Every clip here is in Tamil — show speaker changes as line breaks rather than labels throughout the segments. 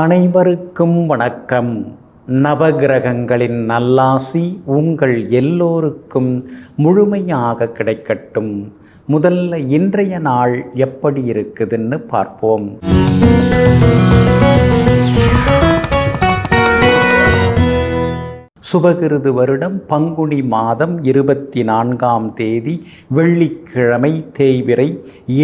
அனைவருக்கும் வணக்கம். நவகிரகங்களின் நல்லாசி உங்கள் எல்லோருக்கும் முழுமையாக கிடைக்கட்டும். முதல்ல இன்றைய நாள் எப்படி இருக்குதுன்னு பார்ப்போம். சுபகிருது வருடம் பங்குனி மாதம் இருபத்தி நான்காம் தேதி வெள்ளிக்கிழமை தேய்விரை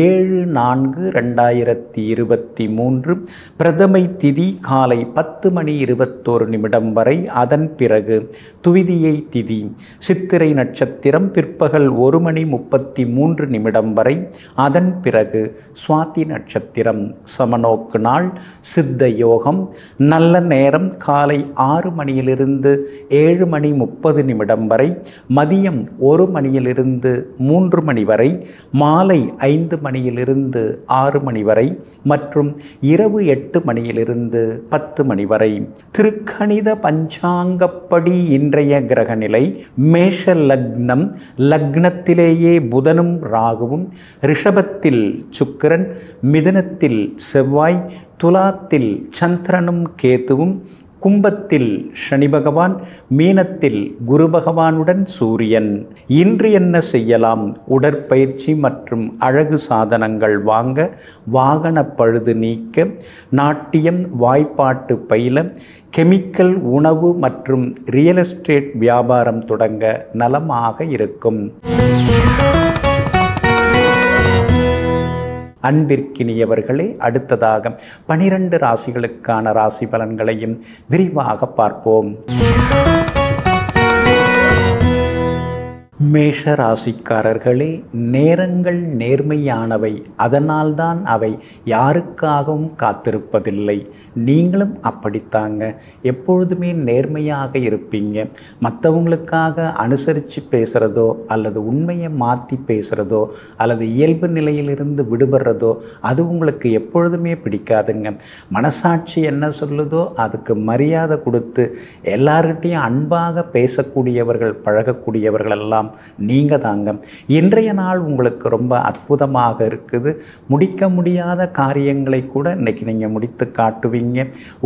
ஏழு நான்கு ரெண்டாயிரத்தி இருபத்தி மூன்று பிரதமை திதி காலை பத்து மணி இருபத்தோரு நிமிடம் வரை அதன் பிறகு துவிதியை திதி சித்திரை நட்சத்திரம் பிற்பகல் ஒரு மணி முப்பத்தி மூன்று நிமிடம் வரை அதன் பிறகு சுவாதி நட்சத்திரம் சமநோக்கு நாள் சித்த யோகம் நல்ல நேரம் காலை ஆறு மணியிலிருந்து ஏழு மணி முப்பது நிமிடம் வரை மதியம் ஒரு மணியிலிருந்து மூன்று மணி வரை மாலை ஐந்து மணியிலிருந்து ஆறு மணி வரை மற்றும் இரவு எட்டு மணியிலிருந்து பத்து மணி வரை. திருக்கணித பஞ்சாங்கப்படி இன்றைய கிரகநிலை மேஷ லக்னம் லக்னத்திலேயே புதனும் ராகுவும் ரிஷபத்தில் சுக்கிரன் மிதனத்தில் செவ்வாய் துலாத்தில் சந்திரனும் கேத்துவும் கும்பத்தில் சனி பகவான் மீனத்தில் குரு பகவானுடன் சூரியன். இன்று என்ன செய்யலாம்? உடற்பயிற்சி மற்றும் அழகு சாதனங்கள் வாங்க வாகன பழுது நீக்க நாட்டியம் வாய்ப்பாட்டு பயில கெமிக்கல் உணவு மற்றும் ரியல் எஸ்டேட் வியாபாரம் தொடங்க நலமாக இருக்கும். அன்பிற்கினியவர்களே அடுத்ததாக பனிரெண்டு ராசிகளுக்கான ராசி பலன்களையும் விரிவாக பார்ப்போம். மேஷ ராசிக்காரர்களே நேரங்கள் நேர்மையானவை. அதனால்தான் அவை யாருக்காகவும் காத்திருப்பதில்லை. நீங்களும் அப்படித்தாங்க எப்பொழுதுமே நேர்மையாக இருப்பீங்க. மற்றவங்களுக்காக அனுசரித்து பேசுகிறதோ அல்லது உண்மையை மாற்றி பேசுகிறதோ அல்லது இயல்பு நிலையிலிருந்து விடுபடுறதோ அது உங்களுக்கு எப்பொழுதுமே பிடிக்காதுங்க. மனசாட்சி என்ன சொல்லுதோ அதுக்கு மரியாதை கொடுத்து எல்லார்கிட்டையும் அன்பாக பேசக்கூடியவர்கள் பழகக்கூடியவர்கள் எல்லாம் நீங்கள் தாங்க இன்றைய நாள் உங்களுக்கு ரொம்ப அற்புதமாக இருக்குது. முடிக்க முடியாத காரியங்களை கூட இன்னைக்கு நீங்கள் முடித்து காட்டுவீங்க.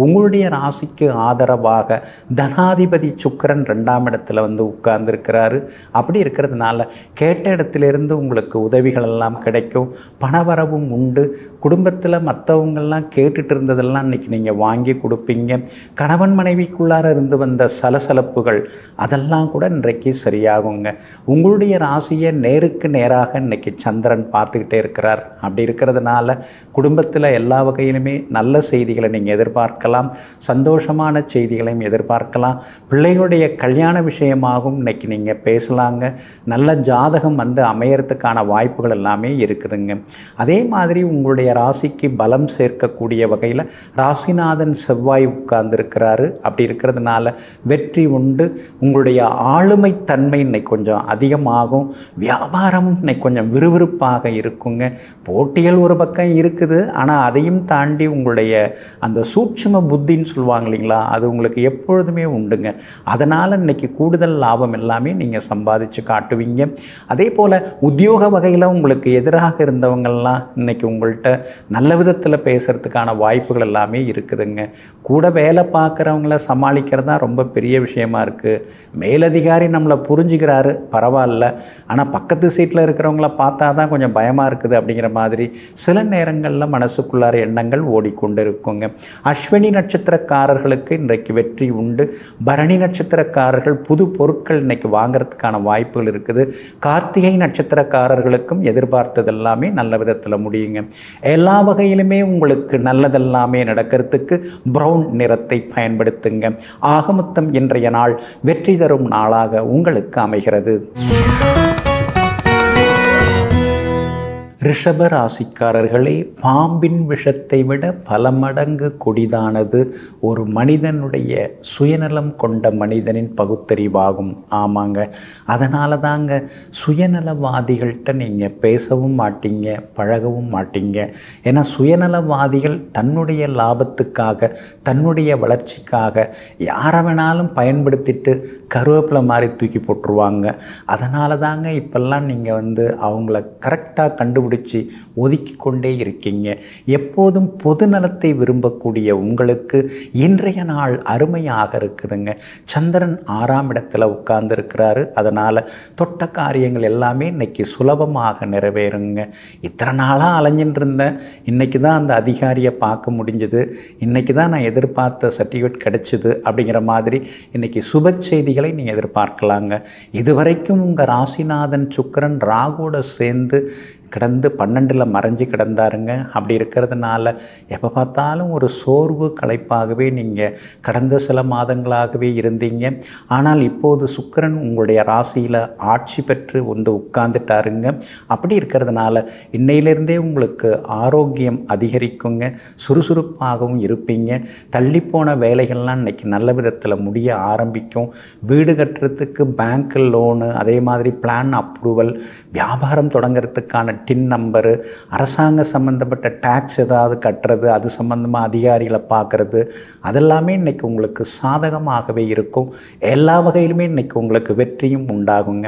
உங்களுடைய ராசிக்கு ஆதரவாக தனாதிபதி சுக்கரன் ரெண்டாம் இடத்துல வந்து உட்கார்ந்துருக்கிறாரு. அப்படி இருக்கிறதுனால கேட்ட இடத்துலேருந்து உங்களுக்கு உதவிகள் எல்லாம் கிடைக்கும். பணவரவும் உண்டு. குடும்பத்தில் மற்றவங்கெல்லாம் கேட்டுட்டு இருந்ததெல்லாம் இன்னைக்கு நீங்கள் வாங்கி கொடுப்பீங்க. கணவன் மனைவிக்குள்ளார இருந்து வந்த சலசலப்புகள் அதெல்லாம் கூட இன்றைக்கு சரியாகுங்க. உங்களுடைய ராசியை நேருக்கு நேராக இன்னைக்கு சந்திரன் பார்த்துக்கிட்டே இருக்கிறார். அப்படி இருக்கிறதுனால குடும்பத்தில் எல்லா வகையிலுமே நல்ல செய்திகளை நீங்கள் எதிர்பார்க்கலாம். சந்தோஷமான செய்திகளையும் எதிர்பார்க்கலாம். பிள்ளைகளுடைய கல்யாண விஷயமாகவும் இன்னைக்கு நீங்கள் பேசலாங்க. நல்ல ஜாதகம் வந்து அமையறதுக்கான வாய்ப்புகள் எல்லாமே இருக்குதுங்க. அதே மாதிரி உங்களுடைய ராசிக்கு பலம் சேர்க்கக்கூடிய வகையில் ராசிநாதன் செவ்வாய் உட்கார்ந்துருக்கிறாரு. அப்படி இருக்கிறதுனால வெற்றி உண்டு. உங்களுடைய ஆளுமை தன்மை இன்னைக்கு கொஞ்சம் அதிகமாகும். வியாபாரம் இன்னைக்கு கொஞ்சம் விறுவிறுப்பாக இருக்குங்க. போட்டிகள் ஒரு பக்கம் இருக்குது. ஆனால் அதையும் தாண்டி உங்களுடைய அந்த சூட்சும புத்தின்னு சொல்லுவாங்க இல்லைங்களா? அது உங்களுக்கு எப்பொழுதுமே உண்டுங்க. அதனால் இன்னைக்கு கூடுதல் லாபம் எல்லாமே நீங்கள் சம்பாதிச்சு காட்டுவீங்க. அதே போல் உத்தியோக வகையில் உங்களுக்கு எதிராக இருந்தவங்கள்லாம் இன்னைக்கு உங்கள்கிட்ட நல்ல விதத்தில் பேசுகிறதுக்கான வாய்ப்புகள் எல்லாமே இருக்குதுங்க. கூட வேலை பார்க்குறவங்கள சமாளிக்கிறது தான் ரொம்ப பெரிய விஷயமா இருக்குது மேலதிகாரி நம்மளை புரிஞ்சுக்கிறாரு. பரவாயில்ல. ஆனால் பக்கத்து சீட்டில் இருக்கிறவங்கள பார்த்தா தான் கொஞ்சம் பயமாக இருக்குது அப்படிங்கிற மாதிரி சில நேரங்களில் மனசுக்குள்ளார எண்ணங்கள் ஓடிக்கொண்டு இருக்குங்க அஸ்வினி நட்சத்திரக்காரர்களுக்கு இன்றைக்கு வெற்றி உண்டு. பரணி நட்சத்திரக்காரர்கள் புது பொருட்கள் இன்றைக்கி வாங்குறதுக்கான வாய்ப்புகள் இருக்குது. கார்த்திகை நட்சத்திரக்காரர்களுக்கும் எதிர்பார்த்தது எல்லாமே நல்ல விதத்தில் முடியுங்க. எல்லா வகையிலுமே உங்களுக்கு நல்லதெல்லாமே நடக்கிறதுக்கு ப்ரௌன் நிறத்தை பயன்படுத்துங்க. ஆகமொத்தம் இன்றைய நாள் வெற்றி தரும் நாளாக உங்களுக்கு அமைகிறது. you ரிஷப ராசிக்காரர்களே பாம்பின் விஷத்தை விட பல மடங்கு கொடிதானது. ஒரு மனிதனுடைய சுயநலம் கொண்ட மனிதனின் பகுத்தறிவாகும். ஆமாங்க. அதனால தாங்க சுயநலவாதிகள்கிட்ட நீங்கள் பேசவும் மாட்டீங்க பழகவும் மாட்டீங்க. ஏன்னா சுயநலவாதிகள் தன்னுடைய லாபத்துக்காக தன்னுடைய வளர்ச்சிக்காக யாரை வேணாலும் பயன்படுத்திட்டு கருவேப்பிலை மாதிரி தூக்கி போட்டுருவாங்க. அதனால தாங்க இப்போல்லாம் நீங்கள் வந்து அவங்கள கரெக்டாக கண்டுபிடிச்சி பிடிச்சி ஒதுக்கி கொண்டே இருக்கீங்க. எப்போதும் பொது நலத்தை விரும்பக்கூடிய உங்களுக்கு இன்றைய நாள் அருமையாக இருக்குதுங்க. சந்திரன் ஆறாம் இடத்துல உட்கார்ந்து இருக்கிறாரு அதனால் தொட்ட காரியங்கள் எல்லாமே இன்னைக்கு சுலபமாக நிறைவேறுங்க. இத்தனை நாளாக அலைஞ்சின்னு இருந்தேன் இன்னைக்கு தான் அந்த அதிகாரியை பார்க்க முடிஞ்சது. இன்னைக்கு தான் நான் எதிர்பார்த்த சர்டிஃபிகேட் கிடைச்சிது அப்படிங்கிற மாதிரி இன்னைக்கு சுப செய்திகளை நீங்கள் எதிர்பார்க்கலாங்க. இதுவரைக்கும் உங்கள் ராசிநாதன் சுக்கரன் ராகுவோட சேர்ந்து கிடந்து பன்னெண்டில் மறைஞ்சு கிடந்தாருங்க. அப்படி இருக்கிறதுனால எப்போ பார்த்தாலும் ஒரு சோர்வு களைப்பாகவே நீங்கள் கடந்த சில மாதங்களாகவே இருந்தீங்க. ஆனால் இப்போது சுக்கிரன் உங்களுடைய ராசியில் ஆட்சி பெற்று வந்து உட்கார்ந்துட்டாருங்க. அப்படி இருக்கிறதுனால இன்னையிலிருந்தே உங்களுக்கு ஆரோக்கியம் அதிகரிக்குங்க. சுறுசுறுப்பாகவும் இருப்பீங்க. தள்ளிப்போன வேலைகள்லாம் இன்னைக்கு நல்ல விதத்தில் முடிய ஆரம்பிக்கும். வீடு கட்டுறதுக்கு பேங்க் லோனு அதே மாதிரி பிளான் அப்ரூவல் வியாபாரம் தொடங்குறதுக்கான டின் நம்பரு அரசாங்க சம்மந்தப்பட்ட டேக்ஸ் ஏதாவது கட்டுறது அது சம்மந்தமாக அதிகாரிகளை பார்க்குறது அதெல்லாமே இன்றைக்கி உங்களுக்கு சாதகமாகவே இருக்கும். எல்லா வகையிலுமே இன்றைக்கி உங்களுக்கு வெற்றியும் உண்டாகுங்க.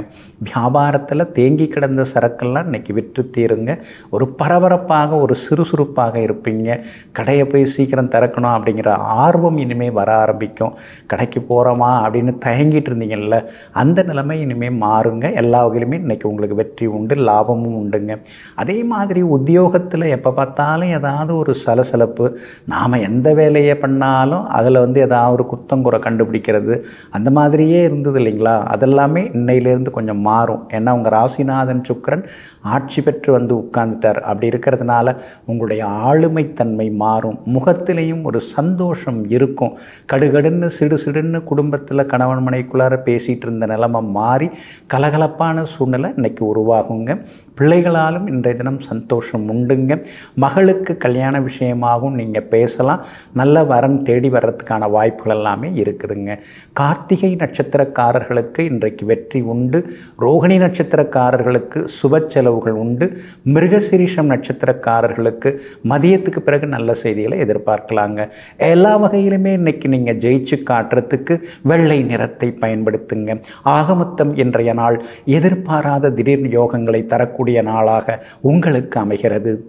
வியாபாரத்தில் தேங்கி கிடந்த சரக்கெல்லாம் இன்னைக்கு விற்று தீருங்க. ஒரு பரபரப்பாக ஒரு சுறுசுறுப்பாக இருப்பீங்க. கடையை போய் சீக்கிரம் திறக்கணும் அப்படிங்கிற ஆர்வம் இனிமேல் வர ஆரம்பிக்கும். கடைக்கு போகிறோமா அப்படின்னு தயங்கிட்டு இருந்தீங்கல்ல அந்த நிலைமை இனிமேல் மாறுங்க. எல்லா வகையிலுமே இன்றைக்கி உங்களுக்கு வெற்றி உண்டு லாபமும் உண்டுங்க. அதே மாதிரி உத்தியோகத்தில் எப்போ பார்த்தாலும் ஏதாவது ஒரு சலசலப்பு நாம் எந்த வேலையை பண்ணாலும் அதில் வந்து ஏதாவது ஒரு குத்தங்குறை கண்டுபிடிக்கிறது அந்த மாதிரியே இருந்தது இல்லைங்களா? அதெல்லாமே இன்னையிலேருந்து கொஞ்சம் மாறும். ஏன்னா உங்கள் ராசிநாதன் சுக்கிரன் ஆட்சி பெற்று வந்து உட்கார்ந்துட்டார். அப்படி இருக்கிறதுனால உங்களுடைய ஆளுமைத்தன்மை மாறும். முகத்திலையும் ஒரு சந்தோஷம் இருக்கும். கடுகடுன்னு சிடு சிடுன்னு குடும்பத்தில் கணவன் மனைக்குள்ளார பேசிகிட்டு இருந்த நிலமை மாறி கலகலப்பான சூழ்நிலை இன்றைக்கி உருவாகுங்க. பிள்ளைகளாலும் இன்றைய தினம் சந்தோஷம் உண்டுங்க. மகளுக்கு கல்யாண விஷயமாகவும் நீங்கள் பேசலாம். நல்ல வரம் தேடி வர்றதுக்கான வாய்ப்புகள் எல்லாமே இருக்குதுங்க. கார்த்திகை நட்சத்திரக்காரர்களுக்கு இன்றைக்கு வெற்றி உண்டு. ரோகிணி நட்சத்திரக்காரர்களுக்கு சுப செலவுகள் உண்டு. மிருகசிரீஷம் நட்சத்திரக்காரர்களுக்கு மதியத்துக்கு பிறகு நல்ல செய்திகளை எதிர்பார்க்கலாங்க. எல்லா வகையிலுமே இன்னைக்கு நீங்கள் ஜெயிச்சு காட்டுறதுக்கு வெள்ளை நிறத்தை பயன்படுத்துங்க. ஆகமொத்தம் இன்றைய நாள் எதிர்பாராத திடீர் யோகங்களை தரக்கூடிய நாளாக உங்களுக்கு அமைகிறது.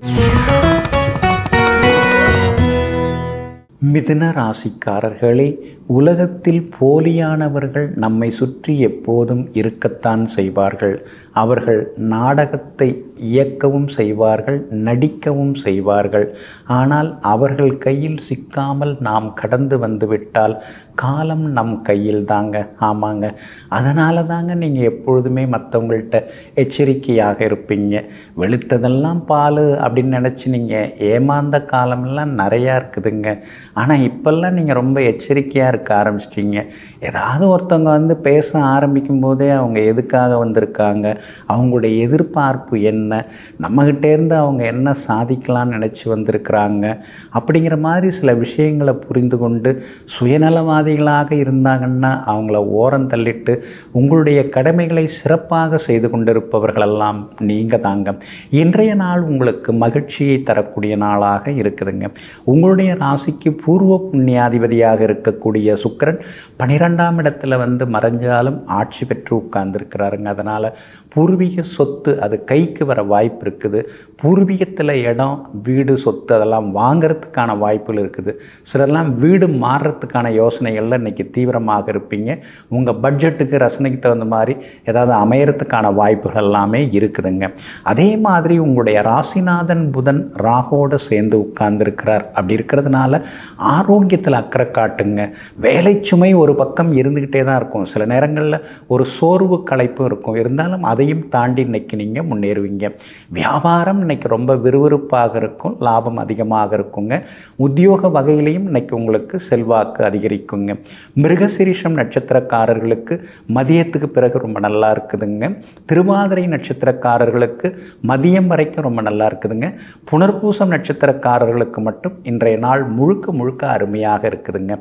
மிதுன ராசிக்காரர்களே உலகத்தில் போலியானவர்கள் நம்மை சுற்றி எப்போதும் இருக்கத்தான் செய்வார்கள். அவர்கள் நாடகத்தை இயக்கவும் செய்வார்கள் நடிக்கவும் செய்வார்கள். ஆனால் அவர்கள் கையில் சிக்காமல் நாம் கடந்து வந்துவிட்டால் காலம் நம் கையில் தாங்க. ஆமாங்க. அதனால தாங்க நீங்கள் எப்பொழுதுமே மற்றவங்கள்ட்ட எச்சரிக்கையாக இருப்பீங்க. வெளுத்ததெல்லாம் பால் அப்படின்னு நினச்சி நீங்கள் ஏமாந்த காலமெல்லாம் நிறையா இருக்குதுங்க. ஆனால் இப்போல்லாம் நீங்கள் ரொம்ப எச்சரிக்கையாக இருக்க ஆரம்பிச்சிட்டிங்க. ஏதாவது ஒருத்தவங்க வந்து பேச ஆரம்பிக்கும் போதே அவங்க எதுக்காக வந்திருக்காங்க? அவங்களுடைய எதிர்பார்ப்பு என்ன? நம்மகிட்டேருந்து அவங்க என்ன சாதிக்கலாம்னு நினச்சி வந்திருக்கிறாங்க? அப்படிங்கிற மாதிரி சில விஷயங்களை புரிந்து கொண்டு சுயநலவாதிகளாக இருந்தாங்கன்னா அவங்கள ஓரம் தள்ளிட்டு உங்களுடைய கடமைகளை சிறப்பாக செய்து கொண்டிருப்பவர்களெல்லாம் நீங்கள் தாங்க. இன்றைய நாள் உங்களுக்கு மகிழ்ச்சியை தரக்கூடிய நாளாக இருக்குதுங்க. உங்களுடைய ராசிக்கு பூர்வ புண்ணியாதிபதியாக இருக்கக்கூடிய சுக்கரன் பனிரெண்டாம் இடத்துல வந்து மறைஞ்சாலும் ஆட்சி பெற்று உட்கார்ந்துருக்கிறாருங்க. அதனால் பூர்வீக சொத்து அது கைக்கு வர வாய்ப்பு இருக்குது. பூர்வீகத்தில் இடம் வீடு சொத்து அதெல்லாம் வாங்கிறதுக்கான வாய்ப்புகள் இருக்குது. சிலர்லாம் வீடு மாறுறதுக்கான யோசனைகளில் இன்றைக்கி தீவிரமாக இருப்பீங்க. உங்கள் பட்ஜெட்டுக்கு ரசனைக்கு தகுந்த மாதிரி ஏதாவது அமையறதுக்கான வாய்ப்புகள் எல்லாமே இருக்குதுங்க. அதே மாதிரி உங்களுடைய ராசிநாதன் புதன் ராகோடு சேர்ந்து உட்கார்ந்துருக்கிறார். அப்படி இருக்கிறதுனால ஆரோக்கியத்தில் அக்கறை காட்டுங்க. வேலை சுமை ஒரு பக்கம் இருந்துக்கிட்டே தான் இருக்கும். சில நேரங்களில் ஒரு சோர்வு களைப்பும் இருக்கும். இருந்தாலும் அதையும் தாண்டி இன்னைக்கு நீங்கள் முன்னேறுவீங்க. வியாபாரம் இன்னைக்கு ரொம்ப விறுவிறுப்பாக இருக்கும். லாபம் அதிகமாக இருக்குங்க. உத்தியோக வகையிலையும் இன்னைக்கு உங்களுக்கு செல்வாக்கு அதிகரிக்குங்க. மிருகசிரீஷம் நட்சத்திரக்காரர்களுக்கு மதியத்துக்கு பிறகு ரொம்ப நல்லா இருக்குதுங்க. திருவாதிரை நட்சத்திரக்காரர்களுக்கு மதியம் வரைக்கும் ரொம்ப நல்லா இருக்குதுங்க. புனர்பூசம் நட்சத்திரக்காரர்களுக்கு மட்டும் இன்றைய நாள் முழுக்க முழுக்க அருமையாக இருக்குதுங்க.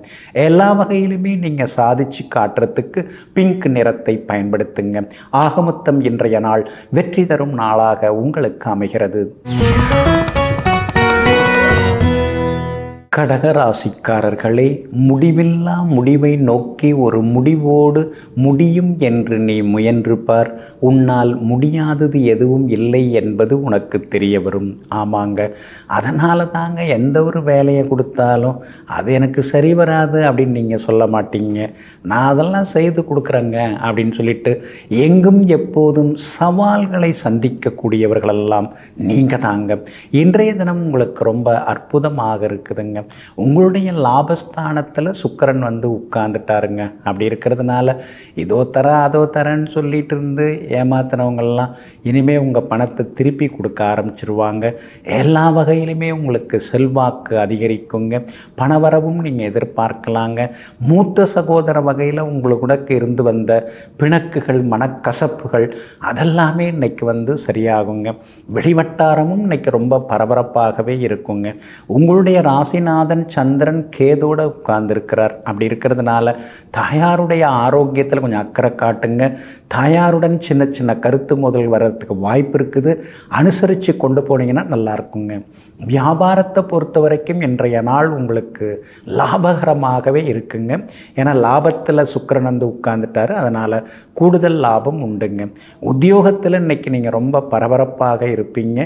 எல்லா வகையிலுமே நீங்கள் சாதிச்சு காட்டுறதுக்கு பிங்க் நிறத்தை பயன்படுத்துங்க. ஆகமொத்தம் இன்றைய நாள் வெற்றி தரும் நாளாக உங்களுக்கு அமைகிறது. கடகராசிக்காரர்களே முடிவில்லா முடிவை நோக்கி ஒரு முடிவோடு முடியும் என்று நீ முயன்று பார் உன்னால் முடியாதது எதுவும் இல்லை என்பது உனக்கு தெரிய வரும் ஆமாங்க. அதனால தாங்க எந்த ஒரு வேலையை கொடுத்தாலும் அது எனக்கு சரி வராது அப்படின்னு நீங்கள் சொல்ல மாட்டீங்க. நான் அதெல்லாம் செய்து கொடுக்குறேங்க அப்படின்னு சொல்லிட்டு எங்கும் எப்போதும் சவால்களை சந்திக்கக்கூடியவர்களெல்லாம் நீங்கள் தாங்க இன்றைய தினம் உங்களுக்கு ரொம்ப அற்புதமாக இருக்குதுங்க. உங்களுடைய லாபஸ்தானத்தில் சுக்கரன் வந்து உட்காந்துட்டாருங்க அப்படி இருக்கிறதுனால இதோ தர அதோ தரேன்னு சொல்லிட்டு இருந்து ஏமாத்தினவங்கெல்லாம் இனிமேல் உங்கள் பணத்தை திருப்பி கொடுக்க ஆரம்பிச்சிருவாங்க. எல்லா வகையிலுமே உங்களுக்கு செல்வாக்கு அதிகரிக்குங்க. பணவரவும் நீங்கள் எதிர்பார்க்கலாங்க. மூத்த சகோதர வகையில் உங்களுக்கு இருந்து வந்த பிணக்குகள் மனக்கசப்புகள் அதெல்லாமே இன்னைக்கு வந்து சரியாகுங்க. வெளிவட்டாரமும் இன்னைக்கு ரொம்ப பரபரப்பாகவே இருக்குங்க. உங்களுடைய ராசிநாதன் சந்திரன் கேதோட உட்கார்ந்துருக்கிறார். அப்படி இருக்கிறதுனால தாயாருடைய ஆரோக்கியத்தில் கொஞ்சம் அக்கறை காட்டுங்க. தாயாருடன் சின்ன சின்ன கருத்து முதல் வர்றதுக்கு வாய்ப்பு இருக்குது. அனுசரித்து கொண்டு போனீங்கன்னா நல்லா இருக்குங்க. வியாபாரத்தை பொறுத்த வரைக்கும் இன்றைய நாள் உங்களுக்கு லாபகரமாகவே இருக்குங்க. ஏன்னா லாபத்தில் சுக்கிரன் வந்து உட்கார்ந்துட்டார். அதனால் கூடுதல் லாபம் உண்டுங்க. உத்தியோகத்தில் இன்னைக்கு நீங்கள் ரொம்ப பரபரப்பாக இருப்பீங்க.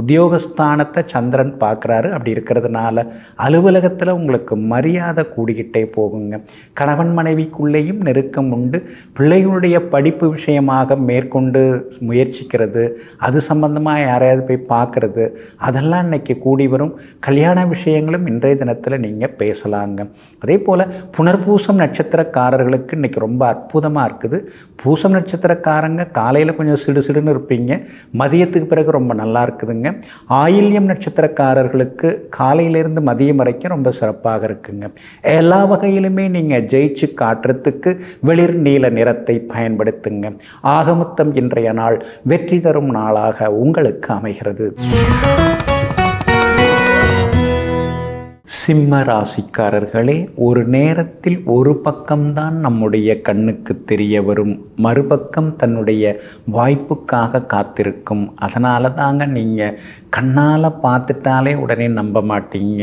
உத்தியோகஸ்தானத்தை சந்திரன் பார்க்குறாரு. அப்படி இருக்கிறதுனால அலுவலகத்தில் உங்களுக்கு மரியாதை கூடிக்கிட்டே போகுங்க. கணவன் மனைவிக்குள்ளேயும் நெருக்கம் உண்டு. பிள்ளைகளுடைய படிப்பு விஷயமாக மேற்கொண்டு முயற்சிக்கிறது. அது சம்பந்தமாக யாரையாவது போய் பார்க்குறது. அதெல்லாம் இன்னைக்கு கூடி வரும். கல்யாண விஷயங்களும் இன்றைய தினத்தில் நீங்கள் பேசலாங்க. அதே போல் புனர்பூசம் நட்சத்திரக்காரர்களுக்கு இன்றைக்கி ரொம்ப அற்புதமாக இருக்குது. பூசம் நட்சத்திரக்காரங்க காலையில் கொஞ்சம் சிடு சிடுன்னு இருப்பீங்க. மதியத்துக்கு பிறகு ரொம்ப நல்லா இருக்குதுங்க. ஆயில்யம் நட்சத்திரக்காரர்களுக்கு காலையிலேருந்து மதியம் வரைக்கும் ரொம்ப சிறப்பாக இருக்குங்க. எல்லா வகையிலுமே நீங்கள் ஜெயிச்சு காட்டுறதுக்கு வெளிர் நீல நிறத்தை பயன்படுத்துங்க. ஆகமுத்தம் இன்றைய நாள் வெற்றி தரும் நாளாக உங்களுக்கு அமைகிறது. சிம்ம ராசிக்காரர்களே ஒரு நேரத்தில் ஒரு பக்கம்தான் நம்முடைய கண்ணுக்கு தெரிய வரும். மறுபக்கம் தன்னுடைய வாய்ப்புக்காக காத்திருக்கும். அதனால தாங்க நீங்கள் கண்ணால் பார்த்துட்டாலே உடனே நம்ப மாட்டீங்க.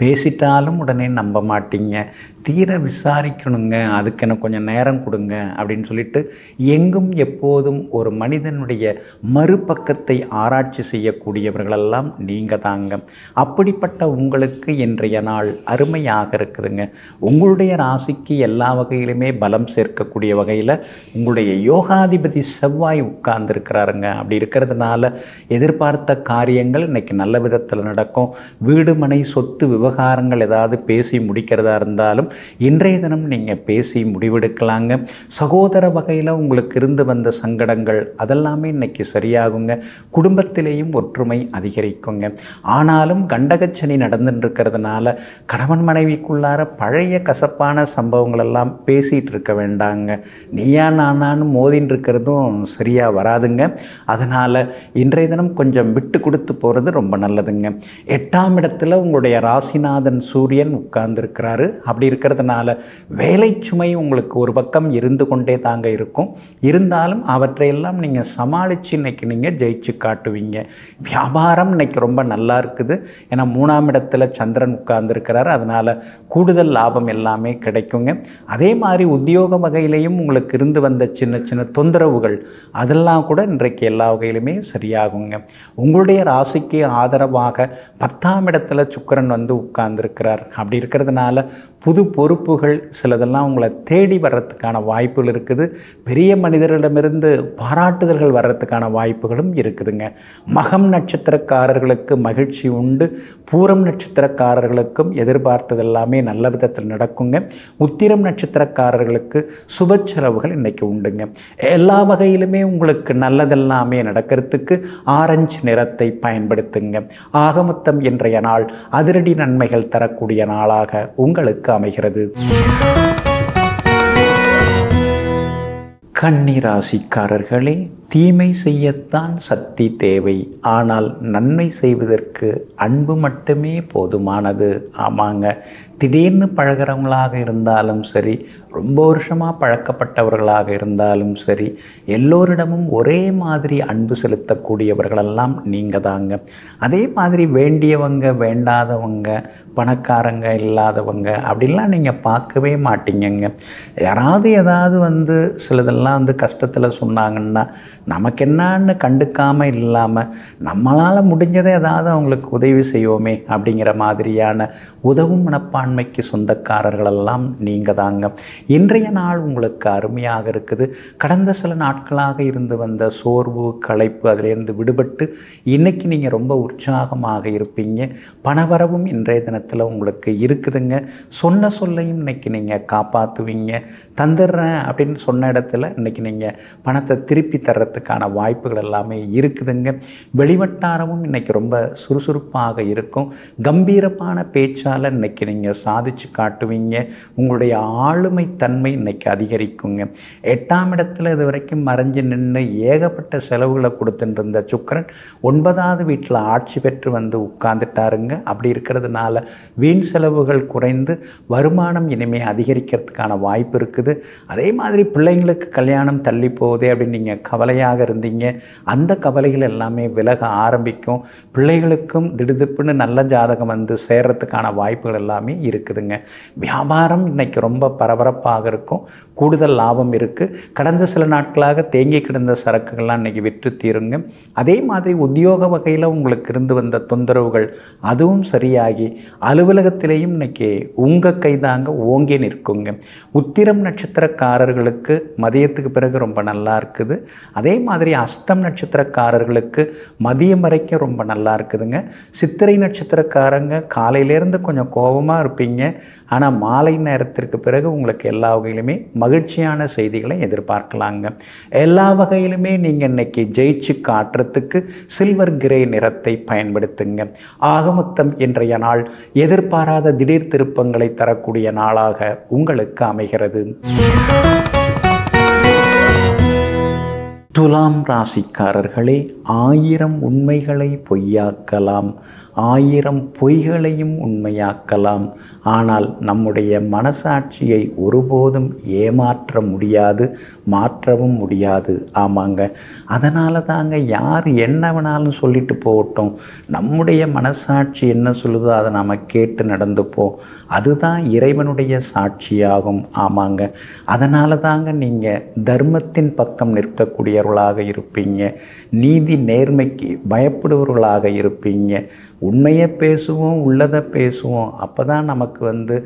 பேசிட்டாலும் உடனே நம்ப மாட்டீங்க. தீர விசாரிக்கணுங்க. அதுக்கு எனக்கு கொஞ்சம் நேரம் கொடுங்க அப்படின்னு சொல்லிட்டு எங்கும் எப்போதும் ஒரு மனிதனுடைய மறுபக்கத்தை ஆராய்ச்சி செய்யக்கூடியவர்களெல்லாம் நீங்கள் தாங்க. அப்படிப்பட்ட உங்களுக்கு இன்றைய நாள் அருமையாக இருக்குதுங்க. உங்களுடைய ராசிக்கு எல்லா வகையிலுமே பலம் சேர்க்கக்கூடிய வகையில் உங்களுடைய யோகாதிபதி செவ்வாய் உட்கார்ந்துருக்கிறாருங்க. அப்படி இருக்கிறதுனால எதிர்பார்த்த காரியங்கள் இன்னைக்கு நல்ல விதத்தில் நடக்கும். வீடு மனை சொத்து விவகாரங்கள் ஏதாவது பேசி முடிக்கிறதா இருந்தாலும் இன்றைய தினம் நீங்கள் பேசி முடிவெடுக்கலாங்க. சகோதர வகையில் உங்களுக்கு இருந்து வந்த சங்கடங்கள் அதெல்லாமே இன்னைக்கு சரியாகுங்க. குடும்பத்திலேயும் ஒற்றுமை அதிகரிக்குங்க. ஆனாலும் கண்டகச்சனி நடந்துட்டு இருக்கிறதுனால கணவன் மனைவிக்குள்ளார பழைய கசப்பான சம்பவங்கள் எல்லாம் பேசிகிட்டு இருக்க வேண்டாங்க. நீயா நானான்னு மோதின்னு இருக்கிறதும் சரியாக வராதுங்க. அதனால் இன்றைய தினம் கொஞ்சம் விட்டு கொடுத்து போகிறது ரொம்ப நல்லதுங்க. எட்டாம் இடத்துல உங்களுடைய ராசி ராசிநாதன் சூரியன் உட்கார்ந்துருக்கிறாரு. அப்படி இருக்கிறதுனால வேலை சுமை உங்களுக்கு ஒரு பக்கம் இருந்து கொண்டே தாங்க இருக்கும். இருந்தாலும் அவற்றையெல்லாம் நீங்கள் சமாளித்து இன்னைக்கு நீங்கள் ஜெயிச்சு காட்டுவீங்க. வியாபாரம் இன்னைக்கு ரொம்ப நல்லா இருக்குது. ஏன்னா மூணாம் இடத்துல சந்திரன் உட்கார்ந்துருக்கிறார். அதனால் கூடுதல் லாபம் எல்லாமே கிடைக்குங்க. அதே மாதிரி உத்தியோக வகையிலையும் உங்களுக்கு இருந்து வந்த சின்ன சின்ன தொந்தரவுகள் அதெல்லாம் கூட இன்றைக்கு எல்லா வகையிலுமே சரியாகுங்க. உங்களுடைய ராசிக்கு ஆதரவாக பத்தாம் இடத்துல சுக்கிரன் வந்து உட்கார்ந்துருக்கிறார். அப்படி இருக்கிறதுனால புது பொறுப்புகள் சிலதெல்லாம் உங்களை தேடி வர்றதுக்கான வாய்ப்புகள் இருக்குது. பெரிய மனிதர்களிடமிருந்து பாராட்டுதல்கள் வர்றதுக்கான வாய்ப்புகளும் இருக்குதுங்க. மகம் நட்சத்திரக்காரர்களுக்கு மகிழ்ச்சி உண்டு. பூரம் நட்சத்திரக்காரர்களுக்கும் எதிர்பார்த்தது எல்லாமே நல்ல விதத்தில் நடக்குங்க. உத்திரம் நட்சத்திரக்காரர்களுக்கு சுப செலவுகள் இன்னைக்கு உண்டுங்க. எல்லா வகையிலுமே உங்களுக்கு நல்லதெல்லாமே நடக்கிறதுக்கு ஆரஞ்சு நிறத்தை பயன்படுத்துங்க. ஆகமொத்தம் இன்றைய நாள் அதிரடி நன்மைகள் தரக்கூடிய நாளாக உங்களுக்கு அமைகிறது. கன்னிராசிக்காரர்களே தீமை செய்யத்தான் சக்தி தேவை. ஆனால் நன்மை செய்வதற்கு அன்பு மட்டுமே போதுமானது. ஆமாங்க. திடீர்னு பழகிறவங்களாக இருந்தாலும் சரி ரொம்ப வருஷமாக பழக்கப்பட்டவர்களாக இருந்தாலும் சரி எல்லோரிடமும் ஒரே மாதிரி அன்பு செலுத்தக்கூடியவர்களெல்லாம் நீங்கள் தாங்க அதே மாதிரி வேண்டியவங்க வேண்டாதவங்க பணக்காரங்க இல்லாதவங்க அப்படிலாம் நீங்கள் பார்க்கவே மாட்டீங்கங்க. யாராவது ஏதாவது வந்து சிலதெல்லாம் வந்து கஷ்டத்தில் சொன்னாங்கன்னா நமக்கு என்னன்னு கண்டுக்காமல் இல்லாமல் நம்மளால் முடிஞ்சதை ஏதாவது அவங்களுக்கு உதவி செய்வோமே அப்படிங்கிற மாதிரியான உதவும் மனப்பான்மைக்கு சொந்தக்காரர்களெல்லாம் நீங்கள் தாங்க இன்றைய நாள் உங்களுக்கு அருமையாக இருக்குது. கடந்த சில நாட்களாக இருந்து வந்த சோர்வு களைப்பு அதிலிருந்து விடுபட்டு இன்றைக்கி நீங்கள் ரொம்ப உற்சாகமாக இருப்பீங்க. பணவரவும் இன்றைய தினத்தில் உங்களுக்கு இருக்குதுங்க. சொன்ன சொல்லையும் இன்னைக்கு நீங்கள் காப்பாற்றுவீங்க தந்துடுறேன் அப்படின்னு சொன்ன இடத்துல இன்றைக்கி நீங்கள் பணத்தை திருப்பி தர்றதுக்கான வாய்ப்புகள் எல்லாமே இருக்குதுங்க. வெளிவட்டாரமும் இன்னைக்கு ரொம்ப சுறுசுறுப்பாக இருக்கும். கம்பீரமான பேச்சால் இன்னைக்கு நீங்கள் சாதிச்சு காட்டுவீங்க. உங்களுடைய ஆளுமை தன்மை இன்னைக்கு அதிகரிக்குங்க. எட்டாம் இடத்துல இது வரைக்கும் மறைஞ்சு நின்று ஏகப்பட்ட செலவுகளை கொடுத்துட்டு இருந்த சுக்கரன் ஒன்பதாவது வீட்டில் ஆட்சி பெற்று வந்து உட்கார்ந்துட்டாருங்க. அப்படி இருக்கிறதுனால வீண் செலவுகள் குறைந்து வருமானம் இனிமேல் அதிகரிக்கிறதுக்கான வாய்ப்பு இருக்குது. அதே மாதிரி பிள்ளைங்களுக்கு கல்யாணம் தள்ளி போகுது அப்படின்னு நீங்கள் கவலையாக இருந்தீங்க. அந்த கவலைகள் எல்லாமே விலக ஆரம்பிக்கும். பிள்ளைகளுக்கும் திடுதிப்புன்னு நல்ல ஜாதகம் வந்து சேர்றதுக்கான வாய்ப்புகள் எல்லாமே இருக்குதுங்க. வியாபாரம் இன்னைக்கு ரொம்ப பரபரப்பாக இருக்கும். கூடுதல் லாபம் இருக்குது கடந்த சில நாட்களாக தேங்கி கிடந்த சரக்குகள்லாம் இன்றைக்கி விற்று தீருங்க. அதே மாதிரி உத்தியோக வகையில் உங்களுக்கு இருந்து வந்த தொந்தரவுகள் அதுவும் சரியாகி அலுவலகத்திலேயும் இன்னைக்கு உங்கள் கைதாங்க ஓங்கி நிற்குங்க. உத்திரம் நட்சத்திரக்காரர்களுக்கு மதியத்துக்கு பிறகு ரொம்ப நல்லா இருக்குது. அதே மாதிரி அஸ்தம் நட்சத்திரக்காரர்களுக்கு மதியம் வரைக்கும் ரொம்ப நல்லா இருக்குதுங்க. சித்திரை நட்சத்திரக்காரங்க காலையிலேருந்து கொஞ்சம் கோபமாக இருப்பீங்க. ஆனால் மாலை நேரத்திற்கு பிறகு உங்களுக்கு எல்லா வகையிலுமே மகிழ்ச்சியான செய்திகளை எதிர்பார்க்கலாங்க. எல்லா வகையிலுமே நீங்கள் இன்னைக்கு ஜெயிச்சு காட்டுறதுக்கு சில்வர் கிரே நிறத்தை பயன்படுத்துங்க. ஆகமொத்தம் இன்றைய நாள் எதிர்பாராத திடீர் திருப்பங்களை தரக்கூடிய நாளாக உங்களுக்கு அமைகிறது. துலாம் ராசிக்காரர்களே ஆயிரம் உண்மைகளை பொய்யாக்கலாம். ஆயிரம் பொய்களையும் உண்மையாக்கலாம். ஆனால் நம்முடைய மனசாட்சியை ஒருபோதும் ஏமாற்ற முடியாது மாற்றவும் முடியாது. ஆமாங்க. அதனால தாங்க யார் என்ன வேணாலும் சொல்லிட்டு போகட்டும். நம்முடைய மனசாட்சி என்ன சொல்லுதோ அதை நம்ம கேட்டு நடந்துப்போம். அதுதான் இறைவனுடைய சாட்சியாகும். ஆமாங்க. அதனால தாங்க நீங்கள் தர்மத்தின் பக்கம் நிற்கக்கூடியவர்களாக இருப்பீங்க. நீதி நேர்மைக்கு பயப்படுபவர்களாக இருப்பீங்க. உண்மையை பேசுவோம் உள்ளதை பேசுவோம். அப்போ தான் நமக்கு வந்து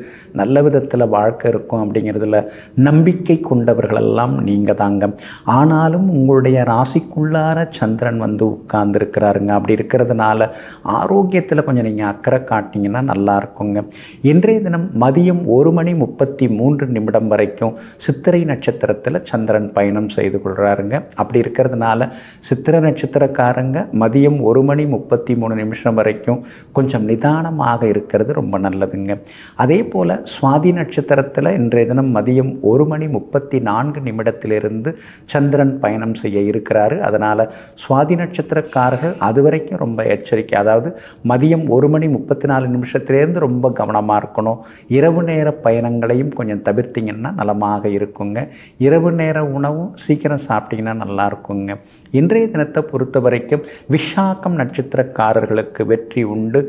நல்ல விதத்தில் வாழ்க்கை இருக்கும் அப்படிங்கிறதுல நம்பிக்கை கொண்டவர்களெல்லாம் நீங்கள் தாங்க ஆனாலும் உங்களுடைய ராசிக்குள்ளார சந்திரன் வந்து உட்கார்ந்துருக்கிறாருங்க. அப்படி இருக்கிறதுனால ஆரோக்கியத்தில் கொஞ்சம் நீங்கள் அக்கறை காட்டிங்கன்னா நல்லா இருக்குங்க இன்றைய தினம் மதியம் ஒரு மணி முப்பத்தி மூன்று நிமிடம் வரைக்கும் சித்திரை நட்சத்திரத்தில் சந்திரன் பயணம் செய்து கொள்கிறாருங்க அப்படி இருக்கிறதுனால சித்திரை நட்சத்திரக்காரங்க மதியம் ஒரு மணி முப்பத்தி மூணு நிமிஷம் வரைக்கும் கொஞ்சம் நிதானமாக இருக்கிறது ரொம்ப நல்லதுங்க. அதே போல் சுவாதி நட்சத்திரத்தில் இன்றைய தினம் மதியம் ஒரு மணி முப்பத்தி நான்கு நிமிடத்திலிருந்து சந்திரன் பயணம் செய்ய இருக்கிறாரு. அதனால் சுவாதி நட்சத்திரக்காரர்கள் அது வரைக்கும் ரொம்ப எச்சரிக்கை. அதாவது மதியம் ஒரு மணி முப்பத்தி நாலு நிமிஷத்துலேருந்து ரொம்ப கவனமாக இருக்கணும். இரவு நேர பயணங்களையும் கொஞ்சம் தவிர்த்திங்கன்னா நலமாக இருக்குங்க. இரவு நேர உணவும் சீக்கிரம் சாப்பிட்டிங்கன்னா நல்லா இருக்குங்க. இன்றைய தினத்தை பொறுத்த வரைக்கும் விஷாக்கம் நட்சத்திரக்காரர்களுக்கு வெற்றி உண்டு.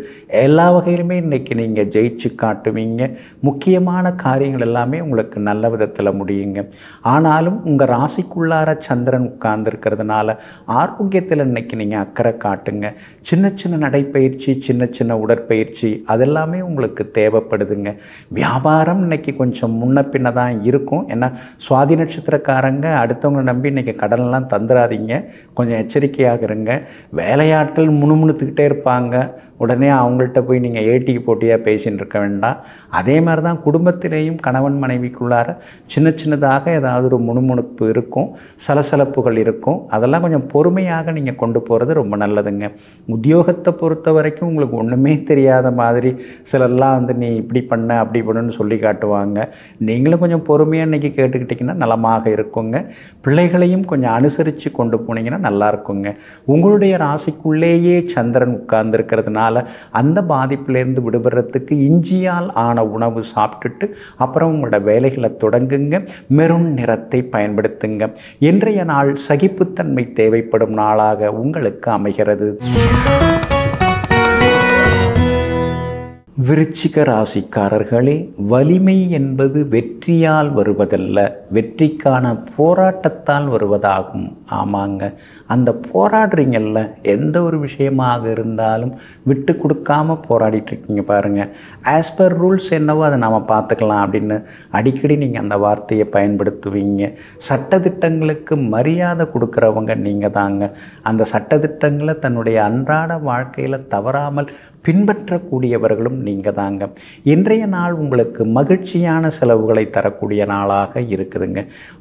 எல்லா வகையிலுமே இன்றைக்கி நீங்கள் ஜெயிச்சு காட்டுவீங்க. முக்கியமான காரியங்கள் எல்லாமே உங்களுக்கு நல்ல விதத்தில் முடியுங்க. ஆனாலும் உங்கள் ராசிக்குள்ளார சந்திரன் உட்கார்ந்துருக்கிறதுனால ஆரோக்கியத்தில் இன்னைக்கு நீங்கள் அக்கறை காட்டுங்க. சின்ன சின்ன நடைப்பயிற்சி சின்ன சின்ன உடற்பயிற்சி அதெல்லாமே உங்களுக்கு தேவைப்படுதுங்க. வியாபாரம் இன்னைக்கு கொஞ்சம் முன்ன பின்ன தான் இருக்கும். ஏன்னா சுவாதி நட்சத்திரக்காரங்க அடுத்தவங்களை நம்பி இன்னைக்கு கடன்லாம் தந்துடாதீங்க கொஞ்சம் எச்சரிக்கையாக இருங்க. வேலையாட்கள் முணுமுணுத்துக்கிட்டே இருப்பாங்க. உடனே அவங்கள்ட்ட போய் நீங்கள் ஏட்டிக்கு போட்டியாக பேசின்னு இருக்க வேண்டாம். அதே மாதிரி தான் குடும்பத்திலேயும் கணவன் மனைவிக்குள்ளார சின்ன சின்னதாக ஏதாவது ஒரு முணுமுணுப்பு இருக்கும். சலசலப்புகள் இருக்கும். அதெல்லாம் கொஞ்சம் பொறுமையாக நீங்கள் கொண்டு போகிறது ரொம்ப நல்லதுங்க. உத்தியோகத்தை பொறுத்த வரைக்கும் உங்களுக்கு ஒன்றுமே தெரியாத மாதிரி சிலர்லாம் வந்து நீ இப்படி பண்ண அப்படி பண்ணுன்னு சொல்லி காட்டுவாங்க. நீங்களும் கொஞ்சம் பொறுமையாக இன்றைக்கி கேட்டுக்கிட்டிங்கன்னா நலமாக இருக்குங்க. பிள்ளைகளையும் கொஞ்சம் அனுசரித்து கொண்டு போனீங்க. பண்ணிங்கன்னா நல்லா இருக்குங்க உங்களுடைய ராசிக்குள்ளேயே சந்திரன் உட்கார்ந்துருக்கிறதுனால அந்த பாதிப்பிலேருந்து விடுபடுறதுக்கு இஞ்சியால் ஆன உணவு சாப்பிட்டுட்டு அப்புறம் உங்களோட வேலைகளை தொடங்குங்க. மெருண் நிறத்தை பயன்படுத்துங்க. இன்றைய நாள் சகிப்புத்தன்மை தேவைப்படும் நாளாக உங்களுக்கு அமைகிறது. விருச்சிக ராசிக்காரர்களே வலிமை என்பது வெற்றியால் வருவதல்ல வெற்றிக்கான போராட்டத்தால் வருவதாகும். ஆமாங்க. அந்த போராடுறீங்கல்ல எந்த ஒரு விஷயமாக இருந்தாலும் விட்டு கொடுக்காமல் போராடிட்டு இருக்கீங்க பாருங்கள் ஆஸ் பர் ரூல்ஸ் என்னவோ அதை நாம் பார்த்துக்கலாம் அப்படின்னு அடிக்கடி நீங்கள் அந்த வார்த்தையை பயன்படுத்துவீங்க. சட்டத்திட்டங்களுக்கு மரியாதை கொடுக்குறவங்க நீங்கள் தாங்க. அந்த சட்டத்திட்டங்களை தன்னுடைய அன்றாட வாழ்க்கையில் தவறாமல் பின்பற்றக்கூடியவர்களும் நீங்கள் தாங்க இன்றைய நாள் உங்களுக்கு மகிழ்ச்சியான செலவுகளை தரக்கூடிய நாளாக இருக்குதுங்க.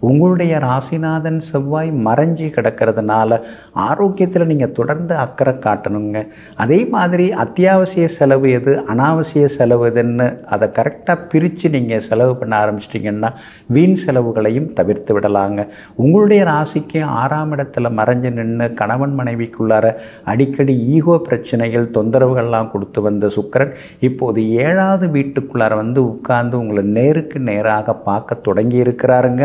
உங்களுடைய ராசிநாதன் செவ்வாய் மறைஞ்சி கிடக்கிறதுனால ஆரோக்கியத்தில் நீங்கள் தொடர்ந்து அக்கறை காட்டணுங்க. அதே மாதிரி அத்தியாவசிய செலவு எது அனாவசிய செலவு எதுன்னு அதை கரெக்டாக பிரித்து நீங்கள் செலவு பண்ண ஆரம்பிச்சிட்டிங்கன்னா வீண் செலவுகளையும் தவிர்த்து விடலாங்க. உங்களுடைய ராசிக்கு ஆறாம் இடத்துல மறைஞ்சு நின்று கணவன் மனைவிக்குள்ளார அடிக்கடி ஈகோ பிரச்சனைகள் தொந்தரவுகள்லாம் கொடுத்து வந்த சுக்கரன் இப்போது ஏழாவது வீட்டுக்குள்ளார வந்து உட்கார்ந்து உங்களை நேருக்கு நேராக பார்க்க தொடங்கி இருக்கிறாருங்க.